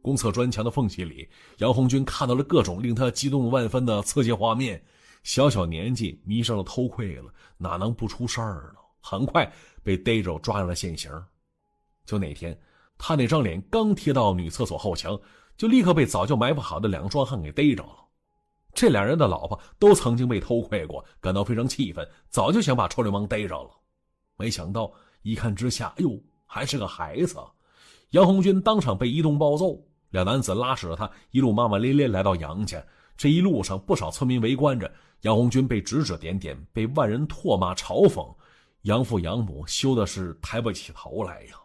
公厕砖墙的缝隙里，杨红军看到了各种令他激动万分的刺激画面。小小年纪迷上了偷窥了，哪能不出事儿呢？很快被逮着抓上了现行。就那天，他那张脸刚贴到女厕所后墙，就立刻被早就埋伏好的两个壮汉给逮着了。这两人的老婆都曾经被偷窥过，感到非常气愤，早就想把臭流氓逮着了。没想到一看之下，哎呦，还是个孩子！杨红军当场被一顿暴揍。两男子拉扯着他一路骂骂咧咧来到杨家。这一路上，不少村民围观着杨红军被指指点点，被万人唾骂嘲讽。杨父杨母羞的是抬不起头来呀。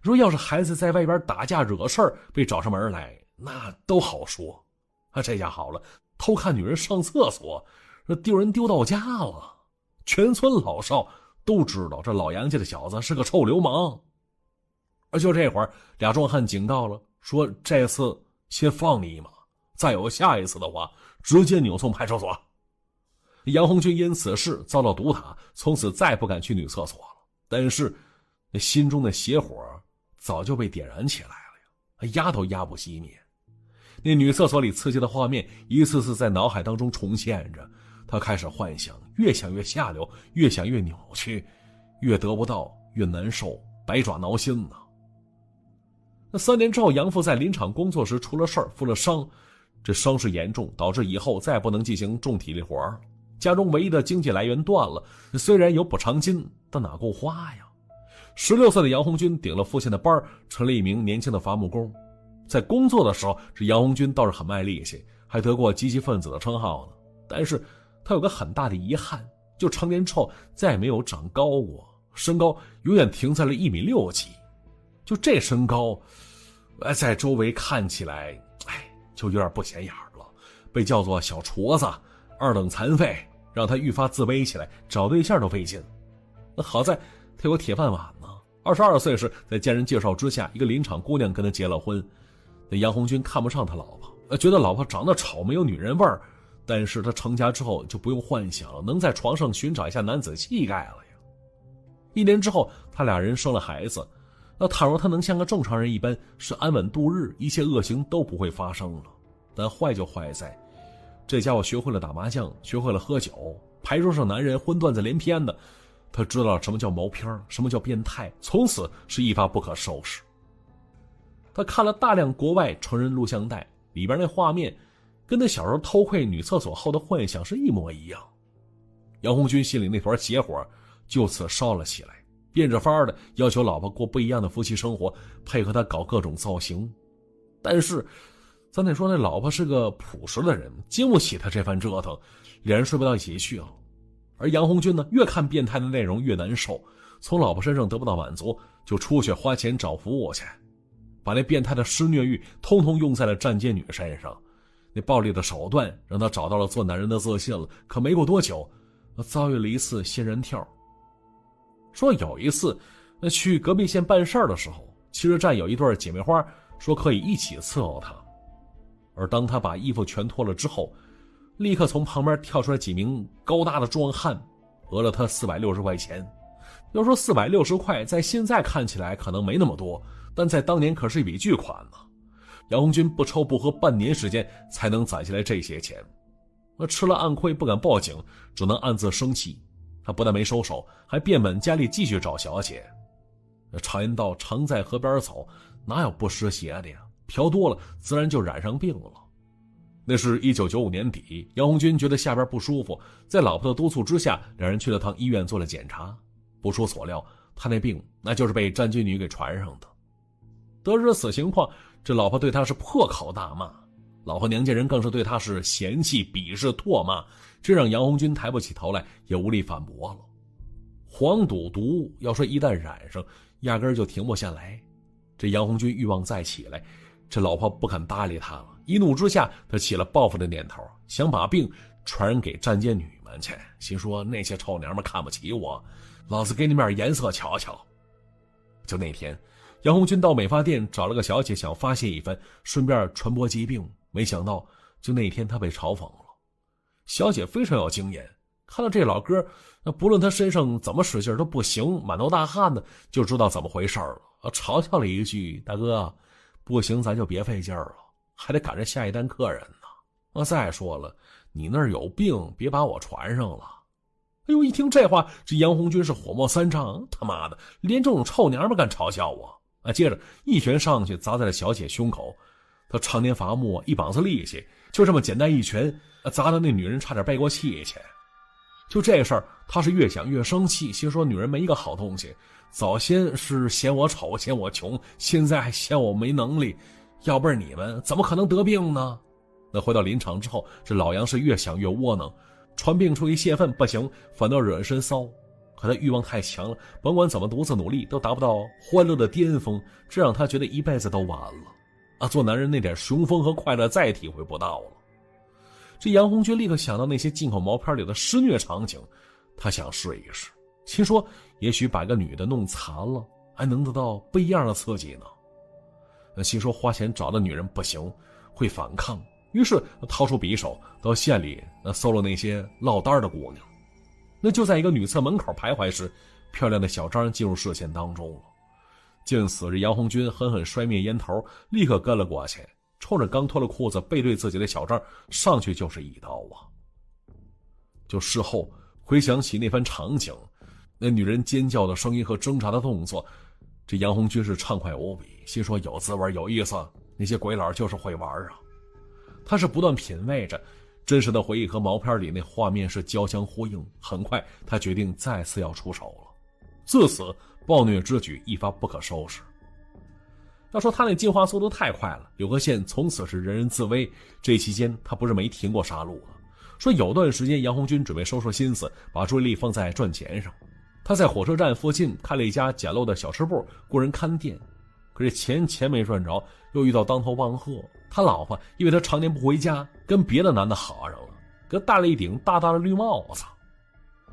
若要是孩子在外边打架惹事儿，被找上门来，那都好说。啊，这下好了，偷看女人上厕所，这丢人丢到家了。全村老少都知道这老杨家的小子是个臭流氓。而就这会儿，俩壮汉警告了，说这次先放你一马。再有下一次的话，直接扭送派出所。杨红军因此事遭到毒打，从此再不敢去女厕所了。但是，心中的邪火早就被点燃起来了呀，压都压不熄灭。那女厕所里刺激的画面一次次在脑海当中重现着，他开始幻想，越想越下流，越想越扭曲，越得不到越难受，百爪挠心呢。那三年之后，杨父在林场工作时出了事儿，负了伤。这伤势严重，导致以后再不能进行重体力活家中唯一的经济来源断了。虽然有补偿金，但哪够花呀？十六岁的杨红军顶了父亲的班成了一名年轻的伐木工。在工作的时候，这杨红军倒是很卖力气，还得过积极分子的称号呢。但是，他有个很大的遗憾，就成年之后再也没有长高过，身高永远停在了一米六几。就这身高，哎，在周围看起来。哎就有点不显眼了，被叫做小矬子、二等残废，让他愈发自卑起来，找对象都费劲。那好在他有个铁饭碗呢。二十二岁时，在家人介绍之下，一个林场姑娘跟他结了婚。那杨红军看不上他老婆，觉得老婆长得丑，没有女人味儿。但是他成家之后就不用幻想了能在床上寻找一下男子气概了呀。一年之后，他俩人生了孩子。那倘若他能像个正常人一般是安稳度日，一切恶行都不会发生了。但坏就坏在，这家伙学会了打麻将，学会了喝酒，牌桌上男人荤段子连篇的。他知道什么叫毛片什么叫变态，从此是一发不可收拾。他看了大量国外成人录像带，里边那画面，跟他小时候偷窥女厕所后的幻想是一模一样。杨红军心里那团邪火就此烧了起来。变着法的要求老婆过不一样的夫妻生活，配合他搞各种造型。但是，咱得说那老婆是个朴实的人，经不起他这番折腾，两人睡不到一起去了。而杨红军呢，越看变态的内容越难受，从老婆身上得不到满足，就出去花钱找服务去，把那变态的施虐欲通通用在了站街女身上。那暴力的手段让他找到了做男人的自信了。可没过多久，他遭遇了一次仙人跳。说有一次，那去隔壁县办事儿的时候，汽车站有一对姐妹花，说可以一起伺候他。而当他把衣服全脱了之后，立刻从旁边跳出来几名高大的壮汉，讹了他四百六十块钱。要说四百六十块，在现在看起来可能没那么多，但在当年可是一笔巨款呢。杨红军不抽不喝半年时间才能攒下来这些钱，那吃了暗亏不敢报警，只能暗自生气。他不但没收手，还变本加厉继续找小姐。常言道：“常在河边走，哪有不湿鞋的呀？”嫖多了，自然就染上病了。那是一九九五年底，杨红军觉得下边不舒服，在老婆的督促之下，两人去了趟医院做了检查。不出所料，他那病那就是被占军女给传上的。得知此情况，这老婆对他是破口大骂。老婆娘家人更是对他是嫌弃、鄙视、唾骂，这让杨红军抬不起头来，也无力反驳了。黄赌毒要说一旦染上，压根就停不下来。这杨红军欲望再起来，这老婆不肯搭理他了。一怒之下，他起了报复的念头，想把病传染给站街女们去，心说那些臭娘们看不起我，老子给你们点颜色瞧瞧。就那天，杨红军到美发店找了个小姐，想发泄一番，顺便传播疾病。没想到，就那天他被嘲讽了。小姐非常有经验，看到这老哥，那不论他身上怎么使劲都不行，满头大汗的，就知道怎么回事了。啊嘲笑了一句：“大哥，不行，咱就别费劲了，还得赶着下一单客人呢。啊再说了，你那儿有病，别把我传上了。”哎呦！一听这话，这杨红军是火冒三丈，他妈的，连这种臭娘们敢嘲笑我啊！接着一拳上去砸在了小姐胸口，他常年伐木，一膀子力气，就这么简单一拳，砸的那女人差点背过气去。就这事儿，他是越想越生气，心说女人没一个好东西，早先是嫌我丑，嫌我穷，现在还嫌我没能力，要不是你们，怎么可能得病呢？那回到林场之后，这老杨是越想越窝囊。传病出去泄愤不行，反倒惹人身骚。可他欲望太强了，甭管怎么独自努力，都达不到欢乐的巅峰，这让他觉得一辈子都完了。啊，做男人那点雄风和快乐再体会不到了。这杨红军立刻想到那些进口毛片里的施虐场景，他想试一试，心说也许把个女的弄残了，还能得到不一样的刺激呢。那心说花钱找的女人不行，会反抗。于是掏出匕首到县里那搜了那些落单的姑娘，那就在一个女厕门口徘徊时，漂亮的小张进入视线当中了。见此，这杨红军狠狠摔灭烟头，立刻跟了过去，冲着刚脱了裤子背对自己的小张上去就是一刀啊！就事后回想起那番场景，那女人尖叫的声音和挣扎的动作，这杨红军是畅快无比，心说有滋味有意思，那些鬼佬就是会玩啊！他是不断品味着真实的回忆和毛片里那画面是交相呼应。很快，他决定再次要出手了。自此，暴虐之举一发不可收拾。要说他那进化速度太快了，柳河县从此是人人自危。这期间，他不是没停过杀戮的。说有段时间，杨红军准备收收心思，把注意力放在赚钱上。他在火车站附近开了一家简陋的小吃部，雇人看店。可是钱钱没赚着，又遇到当头棒喝。他老婆因为他常年不回家，跟别的男的好上了，给他戴了一顶大大的绿帽子。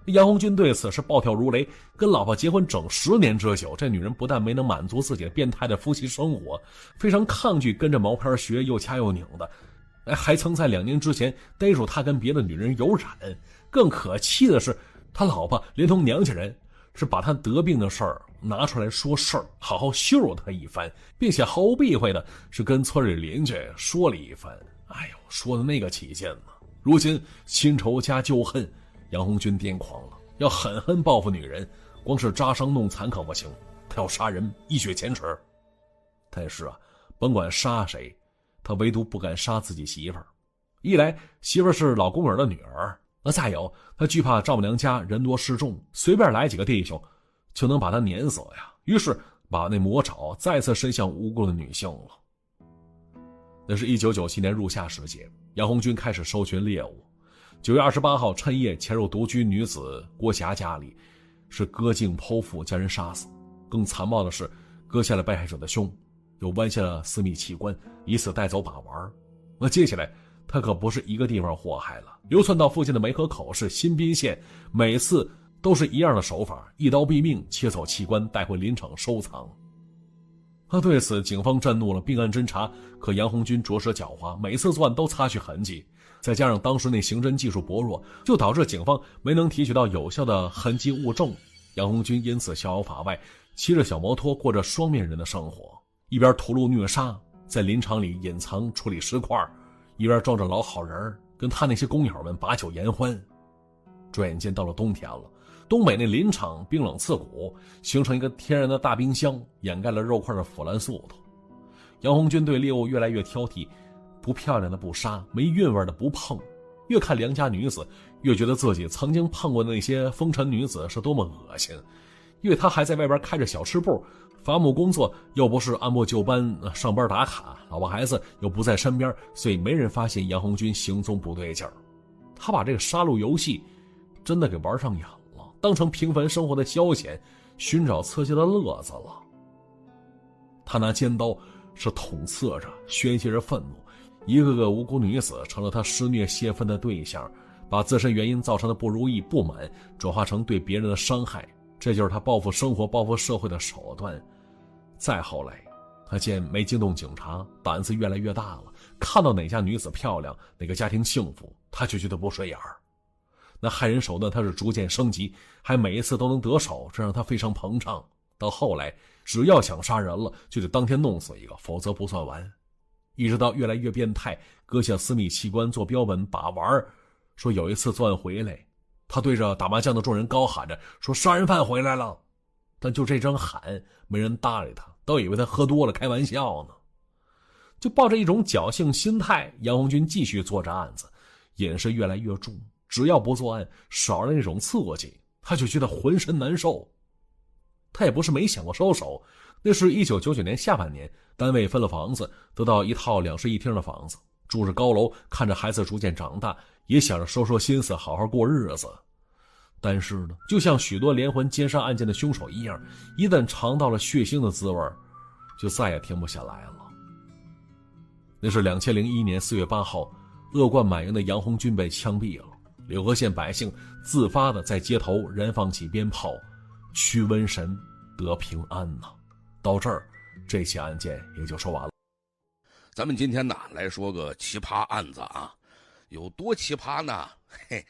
杨红军对此是暴跳如雷。跟老婆结婚整十年之久，这女人不但没能满足自己的变态的夫妻生活，非常抗拒跟着毛片学又掐又拧的，哎，还曾在两年之前逮住他跟别的女人有染。更可气的是，他老婆连同娘家人是把他得病的事儿。拿出来说事儿，好好羞辱他一番，并且毫无避讳的是跟村里邻居说了一番。哎呦，说的那个起劲呢！如今新仇加旧恨，杨红军癫狂了，要狠狠报复女人。光是扎伤弄残可不行，他要杀人，一雪前耻。但是啊，甭管杀谁，他唯独不敢杀自己媳妇儿。一来媳妇儿是老公儿的女儿，那再有他惧怕丈母娘家人多势众，随便来几个弟兄。就能把他碾死呀！于是把那魔爪再次伸向无辜的女性了。那是一九九七年入夏时节，杨红军开始搜寻猎物。九月二十八号趁夜潜入独居女子郭霞家里，是割颈剖腹将人杀死。更残暴的是，割下了被害者的胸，又剜下了私密器官，以此带走把玩。那接下来，他可不是一个地方祸害了，流窜到附近的梅河口市新宾县，每次。都是一样的手法，一刀毙命，切走器官带回林场收藏。他对此，警方震怒了，并案侦查。可杨红军着实狡猾，每次作案都擦去痕迹，再加上当时那刑侦技术薄弱，就导致警方没能提取到有效的痕迹物证。杨红军因此逍遥法外，骑着小摩托过着双面人的生活：一边屠戮虐杀，在林场里隐藏处理尸块，一边装着老好人，跟他那些工友们把酒言欢。转眼间到了冬天了。东北那林场冰冷刺骨，形成一个天然的大冰箱，掩盖了肉块的腐烂速度。杨红军对猎物越来越挑剔，不漂亮的不杀，没韵味的不碰。越看良家女子，越觉得自己曾经碰过的那些风尘女子是多么恶心。因为他还在外边开着小吃部，伐木工作又不是按部就班上班打卡，老婆孩子又不在身边，所以没人发现杨红军行踪不对劲儿。他把这个杀戮游戏真的给玩上瘾了。当成平凡生活的消遣，寻找刺激的乐子了。他拿尖刀是捅刺着，宣泄着愤怒，一个个无辜女子成了他施虐泄愤的对象，把自身原因造成的不如意、不满转化成对别人的伤害，这就是他报复生活、报复社会的手段。再后来，他见没惊动警察，胆子越来越大了。看到哪家女子漂亮，哪个家庭幸福，他就觉得不顺眼儿。那害人手段他是逐渐升级，还每一次都能得手，这让他非常膨胀。到后来，只要想杀人了，就得当天弄死一个，否则不算完。一直到越来越变态，割下私密器官做标本把玩说有一次作案回来，他对着打麻将的众人高喊着说：“杀人犯回来了。”但就这声喊，没人搭理他，都以为他喝多了开玩笑呢。就抱着一种侥幸心态，杨红军继续做着案子，瘾是越来越重。只要不作案，少了那种刺激，他就觉得浑身难受。他也不是没想过收手。那是一九九九年下半年，单位分了房子，得到一套两室一厅的房子，住着高楼，看着孩子逐渐长大，也想着收收心思，好好过日子。但是呢，就像许多连环奸杀案件的凶手一样，一旦尝到了血腥的滋味，就再也停不下来了。那是两千零一年四月八号，恶贯满盈的杨红军被枪毙了。柳河县百姓自发的在街头燃放起鞭炮，驱瘟神得平安呐。到这儿，这起案件也就说完了。咱们今天呢来说个奇葩案子啊，有多奇葩呢？嘿，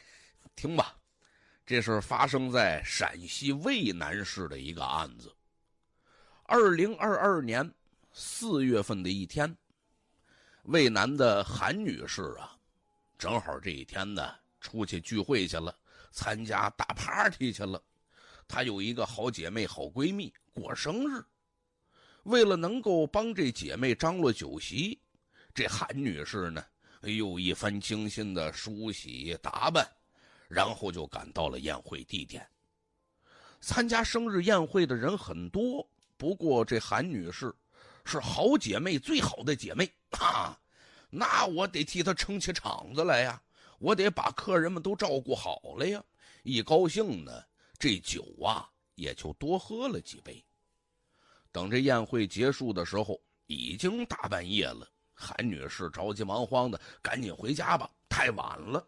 听吧，这是发生在陕西渭南市的一个案子。二零二二年四月份的一天，渭南的韩女士啊，正好这一天呢出去聚会去了，参加大 party 去了。她有一个好姐妹、好闺蜜过生日。为了能够帮这姐妹张罗酒席，这韩女士呢，哎呦，一番精心的梳洗打扮，然后就赶到了宴会地点。参加生日宴会的人很多，不过这韩女士是好姐妹最好的姐妹 啊，那我得替她撑起场子来呀，我得把客人们都照顾好了呀。一高兴呢，这酒啊也就多喝了几杯。等这宴会结束的时候，已经大半夜了。韩女士着急忙慌的，赶紧回家吧，太晚了。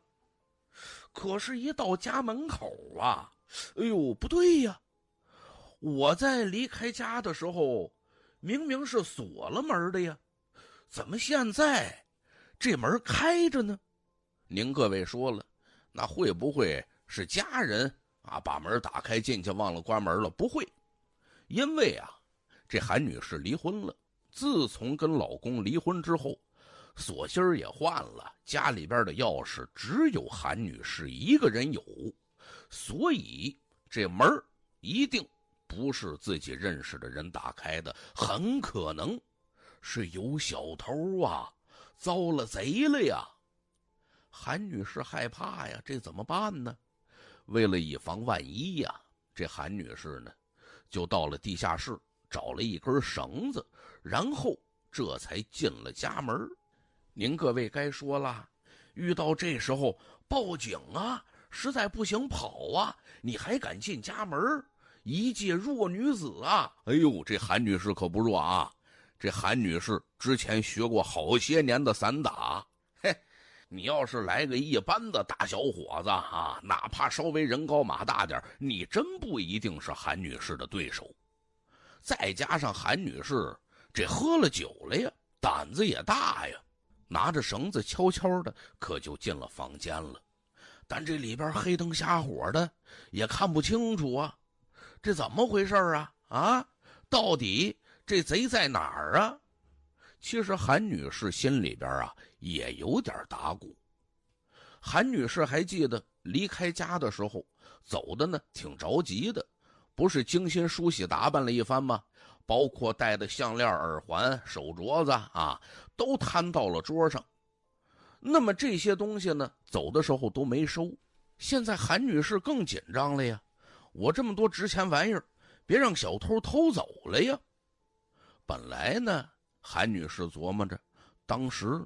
可是，一到家门口啊，哎呦，不对呀！我在离开家的时候，明明是锁了门的呀，怎么现在这门开着呢？您各位说了，那会不会是家人啊把门打开进去，忘了关门了？不会，因为啊。这韩女士离婚了。自从跟老公离婚之后，锁芯也换了，家里边的钥匙只有韩女士一个人有，所以这门一定不是自己认识的人打开的，很可能是有小偷啊，遭了贼了呀！韩女士害怕呀，这怎么办呢？为了以防万一呀，这韩女士呢，就到了地下室。找了一根绳子，然后这才进了家门。您各位该说了，遇到这时候报警啊，实在不行跑啊，你还敢进家门？一介弱女子啊！哎呦，这韩女士可不弱啊！这韩女士之前学过好些年的散打，你要是来个一般的大小伙子啊，哪怕稍微人高马大点你真不一定是韩女士的对手。再加上韩女士这喝了酒了呀，胆子也大呀，拿着绳子悄悄的可就进了房间了。但这里边黑灯瞎火的，也看不清楚啊，这怎么回事啊？啊，到底这贼在哪儿啊？其实韩女士心里边啊也有点打鼓。韩女士还记得离开家的时候，走的呢挺着急的。不是精心梳洗打扮了一番吗？包括戴的项链、耳环、手镯子啊，都摊到了桌上。那么这些东西呢，走的时候都没收。现在韩女士更紧张了呀！我这么多值钱玩意儿，别让小偷偷走了呀！本来呢，韩女士琢磨着，当时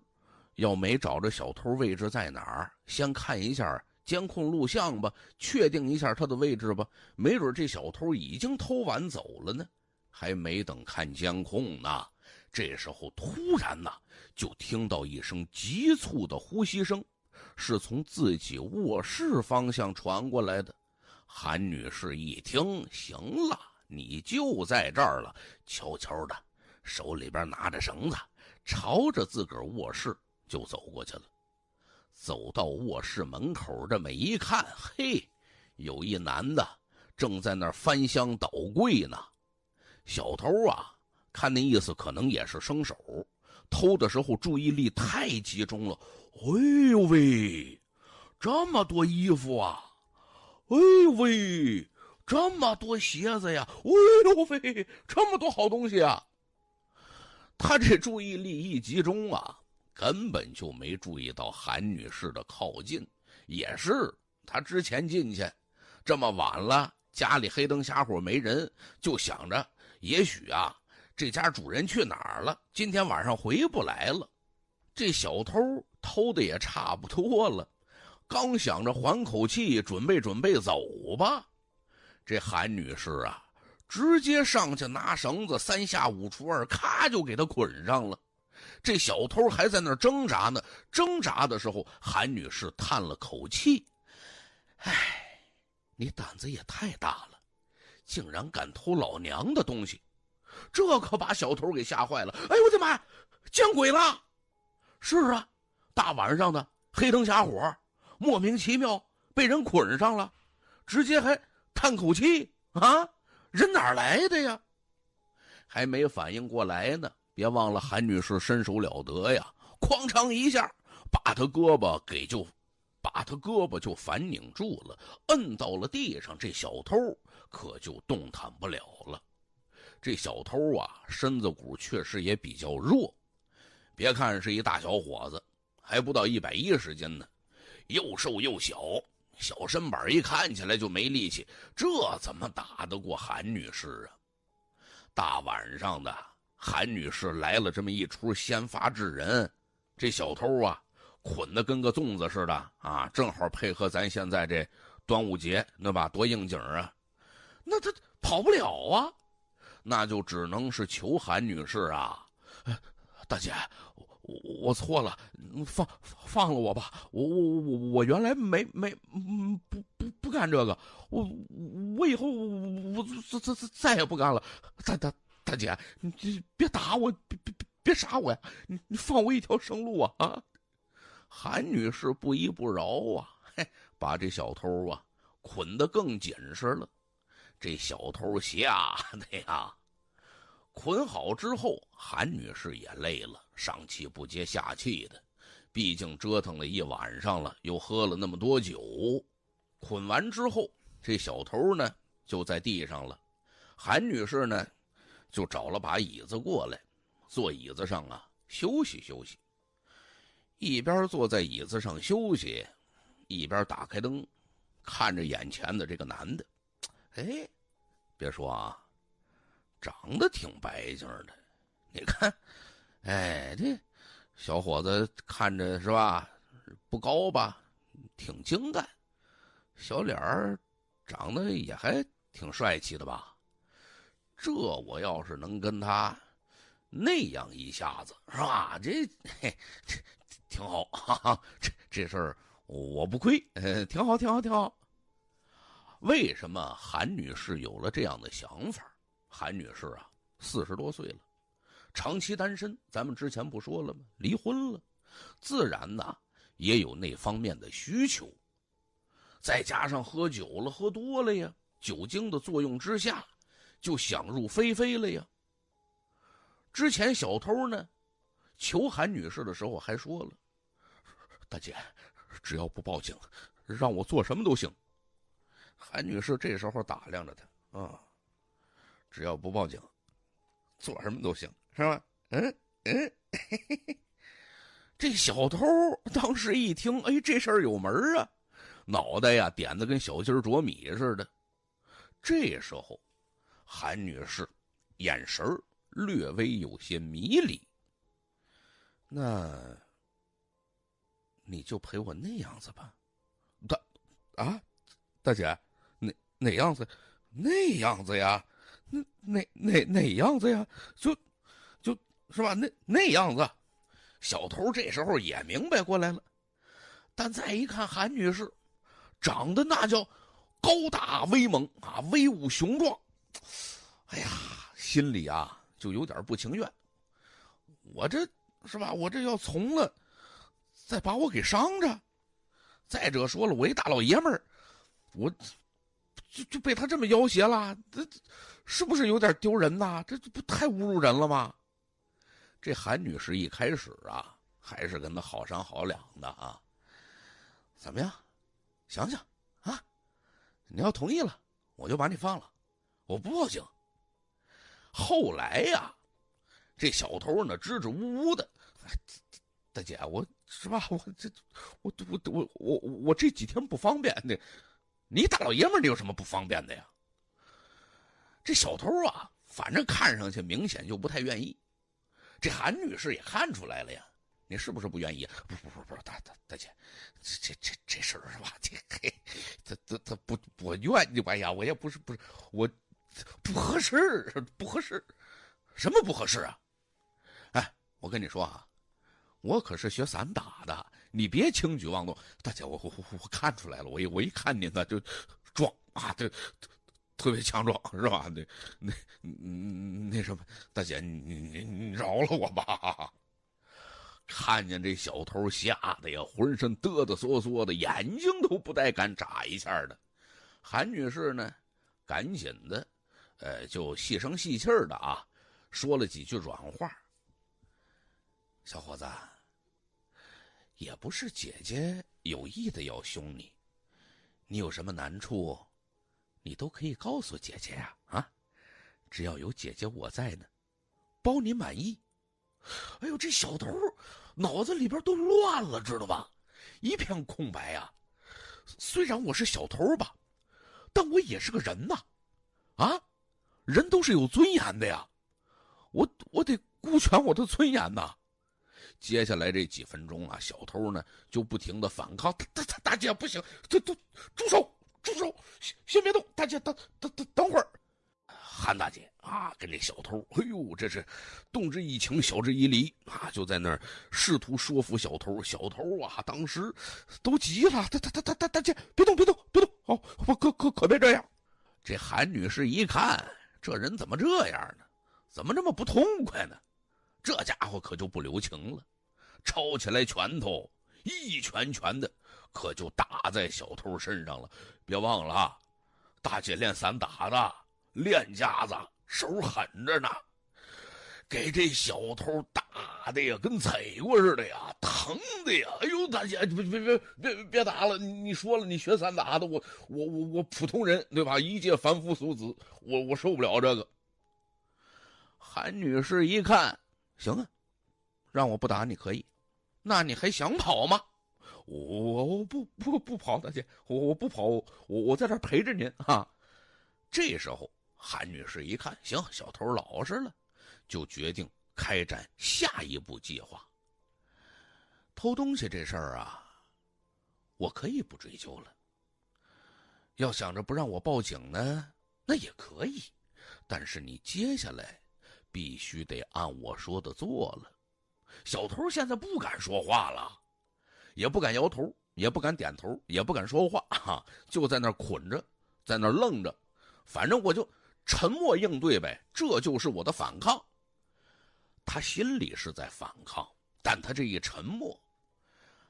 要没找着小偷位置在哪儿，先看一下。监控录像吧，确定一下他的位置吧。没准这小偷已经偷完走了呢。还没等看监控呢，这时候突然呐，就听到一声急促的呼吸声，是从自己卧室方向传过来的。韩女士一听，行了，你就在这儿了。”悄悄的，手里边拿着绳子，朝着自个儿卧室就走过去了。走到卧室门口，这么一看，嘿，有一男的正在那儿翻箱倒柜呢。小偷啊，看那意思，可能也是生手，偷的时候注意力太集中了。哎呦喂，这么多衣服啊！哎呦喂，这么多鞋子呀！哎呦喂，这么多好东西啊！他这注意力一集中啊，根本就没注意到韩女士的靠近。也是，他之前进去这么晚了，家里黑灯瞎火没人，就想着。也许啊，这家主人去哪儿了？今天晚上回不来了。这小偷偷的也差不多了，刚想着缓口气，准备准备走吧。这韩女士啊，直接上去拿绳子，三下五除二，咔就给他捆上了。这小偷还在那挣扎呢，挣扎的时候，韩女士叹了口气：“唉，你胆子也太大了。”竟然敢偷老娘的东西，这可把小偷给吓坏了。哎呦我的妈，见鬼了！是啊，大晚上的黑灯瞎火，莫名其妙被人捆上了，直接还叹口气啊！人哪来的呀？还没反应过来呢，别忘了韩女士身手了得呀，哐当一下把他胳膊给就。把他胳膊就反拧住了，摁到了地上。这小偷可就动弹不了了。这小偷啊，身子骨确实也比较弱。别看是一大小伙子，还不到一百一十斤呢，又瘦又小，小身板一看起来就没力气。这怎么打得过韩女士啊？大晚上的，韩女士来了这么一出，先发制人。这小偷啊。捆的跟个粽子似的啊，正好配合咱现在这端午节，对吧？多应景啊！那他跑不了啊，那就只能是求韩女士啊，大姐，我我错了，放放了我吧，我我我我原来没没不不不干这个，我我以后我我再再再也不干了，大大大姐，你别打我，别别别杀我呀，你你放我一条生路啊啊！韩女士不依不饶啊，嘿，把这小偷啊捆得更紧实了。这小偷吓得 呀，捆好之后，韩女士也累了，上气不接下气的。毕竟折腾了一晚上了，又喝了那么多酒。捆完之后，这小偷呢就在地上了。韩女士呢就找了把椅子过来，坐椅子上啊休息休息。一边坐在椅子上休息，一边打开灯，看着眼前的这个男的。哎，别说啊，长得挺白净的。你看，哎，这小伙子看着是吧？不高吧？挺精干，小脸儿长得也还挺帅气的吧？这我要是能跟他那样一下子，是吧？这嘿，这。挺好，哈哈，这这事儿我不亏，呃，挺好，挺好，挺好。为什么韩女士有了这样的想法？韩女士啊，四十多岁了，长期单身，咱们之前不说了吗？离婚了，自然呐也有那方面的需求。再加上喝酒了，喝多了呀，酒精的作用之下，就想入非非了呀。之前小偷呢，求韩女士的时候还说了。大姐，只要不报警，让我做什么都行。韩女士这时候打量着他啊，只要不报警，做什么都行，是吧？嗯嗯，这小偷当时一听，哎，这事儿有门啊，脑袋呀点的跟小鸡啄米似的。这时候，韩女士眼神略微有些迷离。那。你就陪我那样子吧，大，啊，大姐，哪哪样子？那样子呀？那哪哪哪样子呀？就，就是吧？那那样子，小偷这时候也明白过来了，但再一看韩女士，长得那叫高大威猛啊，威武雄壮。哎呀，心里啊就有点不情愿。我这是吧？我这要从了，再把我给伤着。再者说了，我一大老爷们儿，我就就被他这么要挟了，这是不是有点丢人呐？这不太侮辱人了吗？这韩女士一开始啊，还是跟他好商好量的啊。怎么样？想想啊，你要同意了，我就把你放了，我不报警。后来呀，这小偷呢支支吾吾的，大姐，我是吧？我这我我我我我这几天不方便的，你大老爷们你有什么不方便的呀？这小偷啊，反正看上去明显就不太愿意。这韩女士也看出来了呀，你是不是不愿意？不不不不，大大大姐，这这这这事儿是吧？这嘿，这这这不我愿意，哎呀，我也不是不是我不合适，不合适，什么不合适啊？哎，我跟你说啊，我可是学散打的，你别轻举妄动。大姐，我我我看出来了，我一我一看您呢就壮啊，这。特别强壮是吧？那那那什么，大姐，你你你饶了我吧！看见这小偷，吓得呀，浑身哆哆嗦嗦的，眼睛都不带敢眨一下的。韩女士呢，赶紧的，呃，就细声细气的啊，说了几句软话。小伙子，也不是姐姐有意的要凶你，你有什么难处？你都可以告诉姐姐呀，啊，只要有姐姐我在呢，包你满意。哎呦，这小偷脑子里边都乱了，知道吧？一片空白呀。虽然我是小偷吧，但我也是个人呐，啊，人都是有尊严的呀。我我得顾全我的尊严呐。接下来这几分钟啊，小偷呢就不停的反抗。大大大大姐不行，这都住手！住手！先先别动，大姐，等等等等会儿。韩大姐啊，跟这小偷，哎呦，这是动之以情，晓之以理啊，就在那儿试图说服小偷。小偷啊，当时都急了，大大大大大姐，别动，别动，别动！哦，我可可可别这样。这韩女士一看，这人怎么这样呢？怎么这么不痛快呢？这家伙可就不留情了，抄起来拳头。一拳拳的，可就打在小偷身上了。别忘了，大姐练散打的，练家子，手狠着呢。给这小偷打的呀，跟踩过似的呀，疼的呀！哎呦，大姐，别别别别别打了！你说了，你学散打的，我我我我普通人，对吧？一介凡夫俗子，我我受不了这个。韩女士一看，行啊，让我不打你可以。那你还想跑吗？我我不不不跑，大姐，我我不跑，我我在这陪着您啊。这时候，韩女士一看，行，小偷老实了，就决定开展下一步计划。偷东西这事儿啊，我可以不追究了。要想着不让我报警呢，那也可以，但是你接下来必须得按我说的做了。小偷现在不敢说话了，也不敢摇头，也不敢点头，也不敢说话，哈，就在那捆着，在那愣着，反正我就沉默应对呗，这就是我的反抗。他心里是在反抗，但他这一沉默，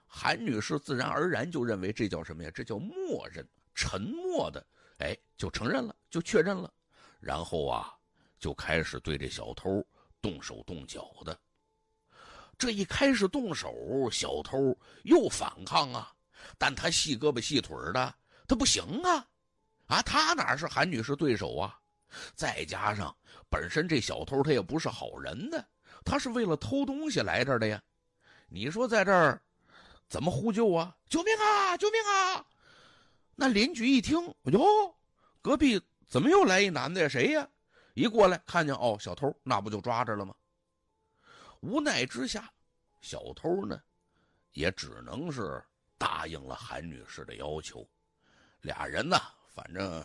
韩女士自然而然就认为这叫什么呀？这叫默认，沉默的，哎，就承认了，就确认了，然后啊，就开始对这小偷动手动脚的。这一开始动手，小偷又反抗啊，但他细胳膊细腿的，他不行啊，啊，他哪是韩女士对手啊？再加上本身这小偷他也不是好人呢，他是为了偷东西来这儿的呀。你说在这儿怎么呼救啊？救命啊！救命啊！那邻居一听，哟，隔壁怎么又来一男的呀？谁呀？一过来看见哦，小偷，那不就抓着了吗？无奈之下，小偷呢，也只能是答应了韩女士的要求。俩人呢，反正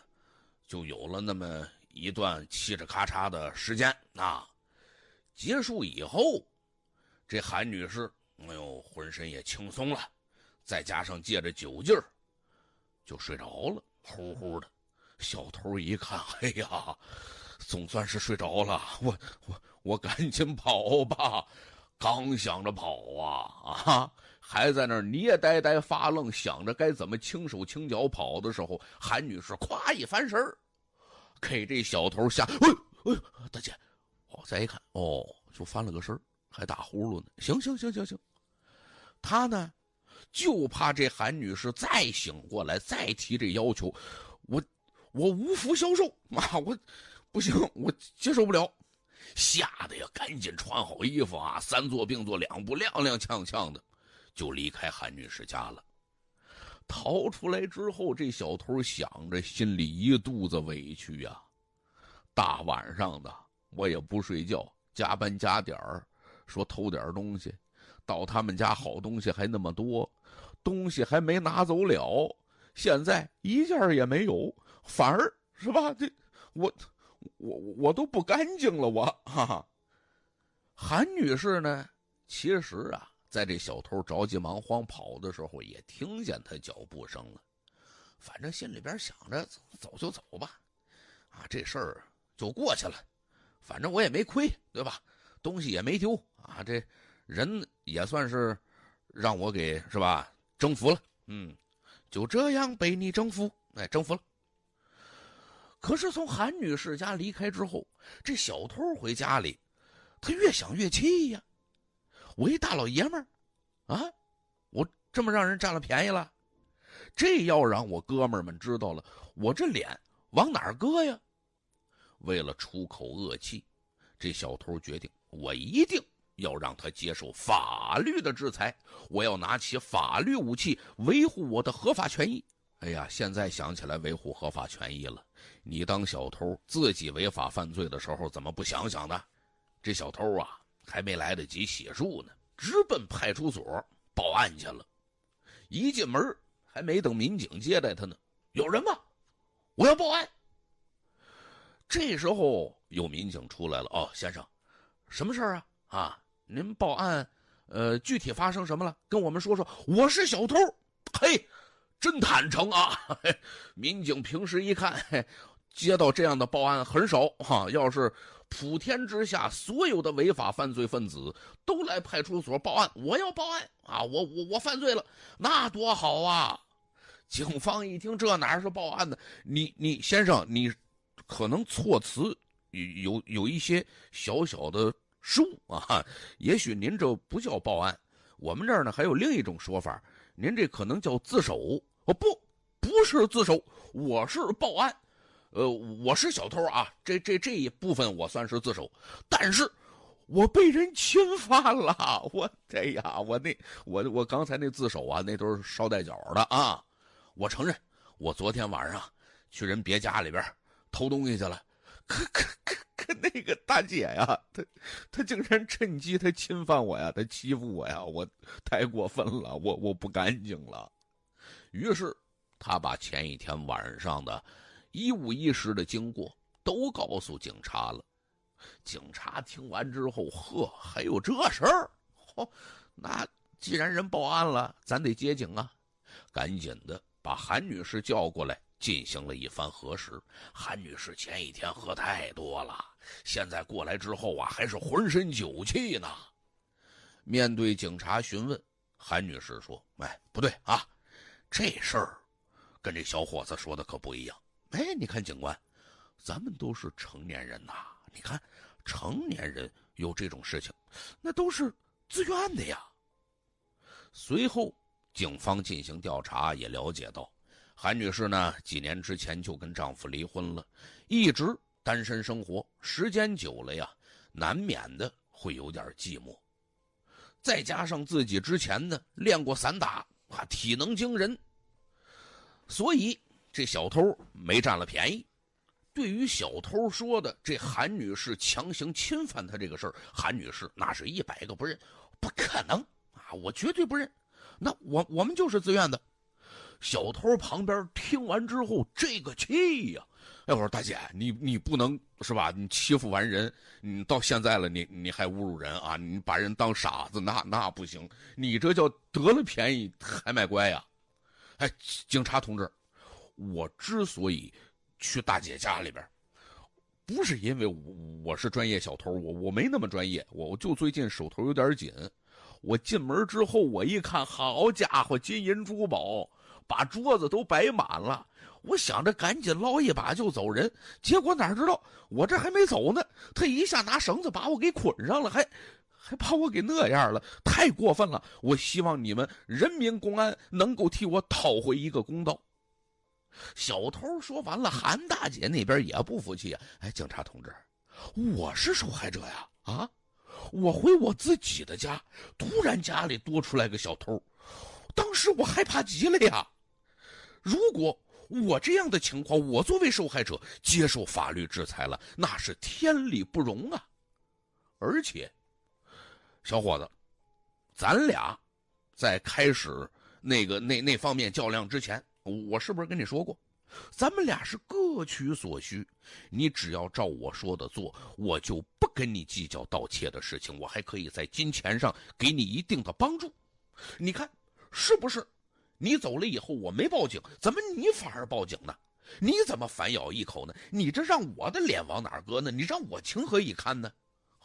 就有了那么一段嘁哧咔嚓的时间啊。结束以后，这韩女士，哎呦，浑身也轻松了，再加上借着酒劲儿，就睡着了，呼呼的。小偷一看，哎呀，总算是睡着了，我我我赶紧跑吧！刚想着跑啊啊，还在那儿捏呆呆发愣，想着该怎么轻手轻脚跑的时候，韩女士咵一翻身给这小偷吓，哎哎，大姐，再一看，哦，就翻了个身还打呼噜呢。行行行行行，他呢，就怕这韩女士再醒过来，再提这要求，我我无福消受啊，我。不行，我接受不了，吓得呀，赶紧穿好衣服啊，三坐并作两步，踉踉跄跄的就离开韩女士家了。逃出来之后，这小偷想着，心里一肚子委屈呀。大晚上的，我也不睡觉，加班加点儿，说偷点东西，到他们家好东西还那么多，东西还没拿走了，现在一件也没有，反而是吧？这我。我我都不干净了，我哈哈。韩女士呢？其实啊，在这小偷着急忙慌跑的时候，也听见他脚步声了。反正心里边想着走就走吧，啊，这事儿就过去了。反正我也没亏，对吧？东西也没丢啊，这人也算是让我给是吧征服了。嗯，就这样被你征服，哎，征服了。可是从韩女士家离开之后，这小偷回家里，他越想越气呀！我一大老爷们儿，啊，我这么让人占了便宜了，这要让我哥们儿们知道了，我这脸往哪儿搁呀？为了出口恶气，这小偷决定，我一定要让他接受法律的制裁，我要拿起法律武器维护我的合法权益。哎呀，现在想起来维护合法权益了。你当小偷自己违法犯罪的时候，怎么不想想呢？这小偷啊，还没来得及洗漱呢，直奔派出所报案去了。一进门，还没等民警接待他呢，有人吗？我要报案。这时候有民警出来了。哦，先生，什么事儿啊？啊，您报案，呃，具体发生什么了？跟我们说说。我是小偷。嘿。真坦诚啊！民警平时一看，接到这样的报案很少哈。要是普天之下所有的违法犯罪分子都来派出所报案，我要报案啊！我我我犯罪了，那多好啊！警方一听，这哪是报案呢？你你先生，你可能措辞有有有一些小小的失误啊。也许您这不叫报案，我们这儿呢还有另一种说法。您这可能叫自首哦，不，不是自首，我是报案，呃，我是小偷啊，这这这一部分我算是自首，但是，我被人侵犯了，我哎呀，我那我我刚才那自首啊，那都是捎带脚的啊，我承认，我昨天晚上去人别家里边偷东西去了，可可可可。那个大姐呀，她她竟然趁机她侵犯我呀，她欺负我呀，我太过分了，我我不干净了。于是他把前一天晚上的一五一十的经过都告诉警察了。警察听完之后，呵，还有这事儿？嚯，那既然人报案了，咱得接警啊！赶紧的把韩女士叫过来。进行了一番核实，韩女士前一天喝太多了，现在过来之后啊，还是浑身酒气呢。面对警察询问，韩女士说：“哎，不对啊，这事儿跟这小伙子说的可不一样。哎，你看警官，咱们都是成年人呐，你看成年人有这种事情，那都是自愿的呀。”随后，警方进行调查，也了解到。韩女士呢，几年之前就跟丈夫离婚了，一直单身生活，时间久了呀，难免的会有点寂寞。再加上自己之前呢练过散打啊，体能惊人，所以这小偷没占了便宜。对于小偷说的这韩女士强行侵犯他这个事儿，韩女士那是一百个不认，不可能啊，我绝对不认。那我我们就是自愿的。小偷旁边听完之后，这个气呀！哎，我说大姐，你你不能是吧？你欺负完人，你到现在了，你你还侮辱人啊？你把人当傻子，那那不行！你这叫得了便宜还卖乖呀！哎，警察同志，我之所以去大姐家里边，不是因为我我是专业小偷，我我没那么专业，我就最近手头有点紧。我进门之后，我一看，好家伙，金银珠宝把桌子都摆满了。我想着赶紧捞一把就走人，结果哪知道我这还没走呢，他一下拿绳子把我给捆上了，还还把我给那样了，太过分了！我希望你们人民公安能够替我讨回一个公道。小偷说完了，韩大姐那边也不服气啊！哎，警察同志，我是受害者呀！啊，我回我自己的家，突然家里多出来个小偷，当时我害怕极了呀！如果我这样的情况，我作为受害者接受法律制裁了，那是天理不容啊！而且，小伙子，咱俩在开始那个那那方面较量之前。我是不是跟你说过，咱们俩是各取所需，你只要照我说的做，我就不跟你计较盗窃的事情，我还可以在金钱上给你一定的帮助。你看是不是？你走了以后我没报警，怎么你反而报警呢？你怎么反咬一口呢？你这让我的脸往哪搁呢？你让我情何以堪呢？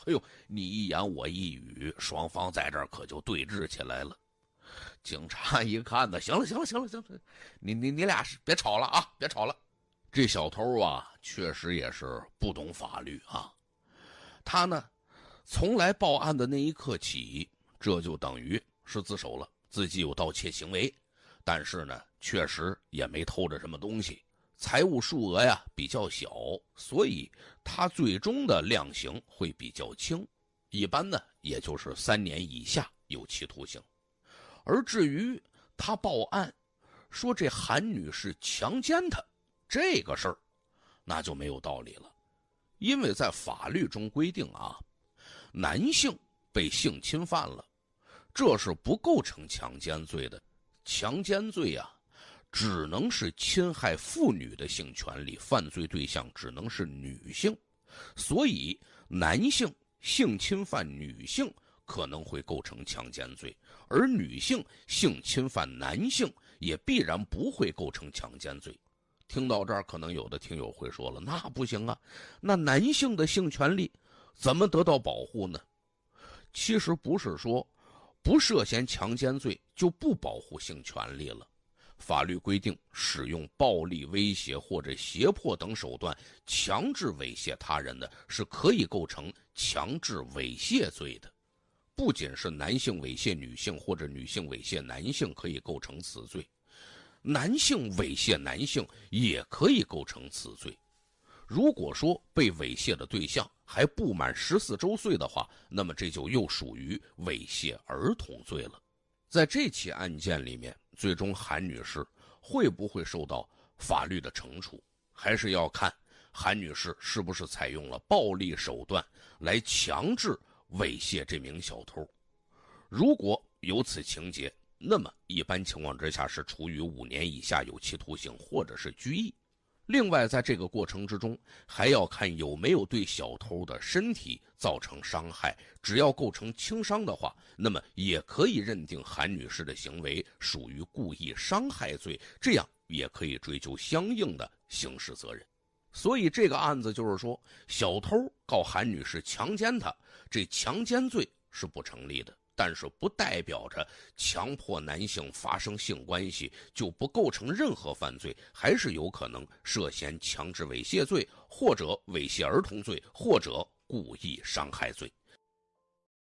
哎呦，你一言我一语，双方在这儿可就对峙起来了。警察一看呢，行了行了行了行了，你你你俩是别吵了啊，别吵了。这小偷啊，确实也是不懂法律啊。他呢，从来报案的那一刻起，这就等于是自首了，自己有盗窃行为。但是呢，确实也没偷着什么东西，财物数额呀比较小，所以他最终的量刑会比较轻，一般呢也就是三年以下有期徒刑。而至于他报案，说这韩女士强奸他，这个事儿，那就没有道理了，因为在法律中规定啊，男性被性侵犯了，这是不构成强奸罪的，强奸罪啊，只能是侵害妇女的性权利，犯罪对象只能是女性，所以男性性侵犯女性。可能会构成强奸罪，而女性性侵犯男性也必然不会构成强奸罪。听到这儿，可能有的听友会说了：“那不行啊，那男性的性权利怎么得到保护呢？”其实不是说不涉嫌强奸罪就不保护性权利了。法律规定，使用暴力、威胁或者胁迫等手段强制猥亵他人的是可以构成强制猥亵罪的。不仅是男性猥亵女性或者女性猥亵男性可以构成此罪，男性猥亵男性也可以构成此罪。如果说被猥亵的对象还不满十四周岁的话，那么这就又属于猥亵儿童罪了。在这起案件里面，最终韩女士会不会受到法律的惩处，还是要看韩女士是不是采用了暴力手段来强制。猥亵这名小偷，如果有此情节，那么一般情况之下是处于五年以下有期徒刑或者是拘役。另外，在这个过程之中，还要看有没有对小偷的身体造成伤害。只要构成轻伤的话，那么也可以认定韩女士的行为属于故意伤害罪，这样也可以追究相应的刑事责任。所以这个案子就是说，小偷告韩女士强奸他，这强奸罪是不成立的。但是不代表着强迫男性发生性关系就不构成任何犯罪，还是有可能涉嫌强制猥亵罪，或者猥亵儿童罪，或者故意伤害罪。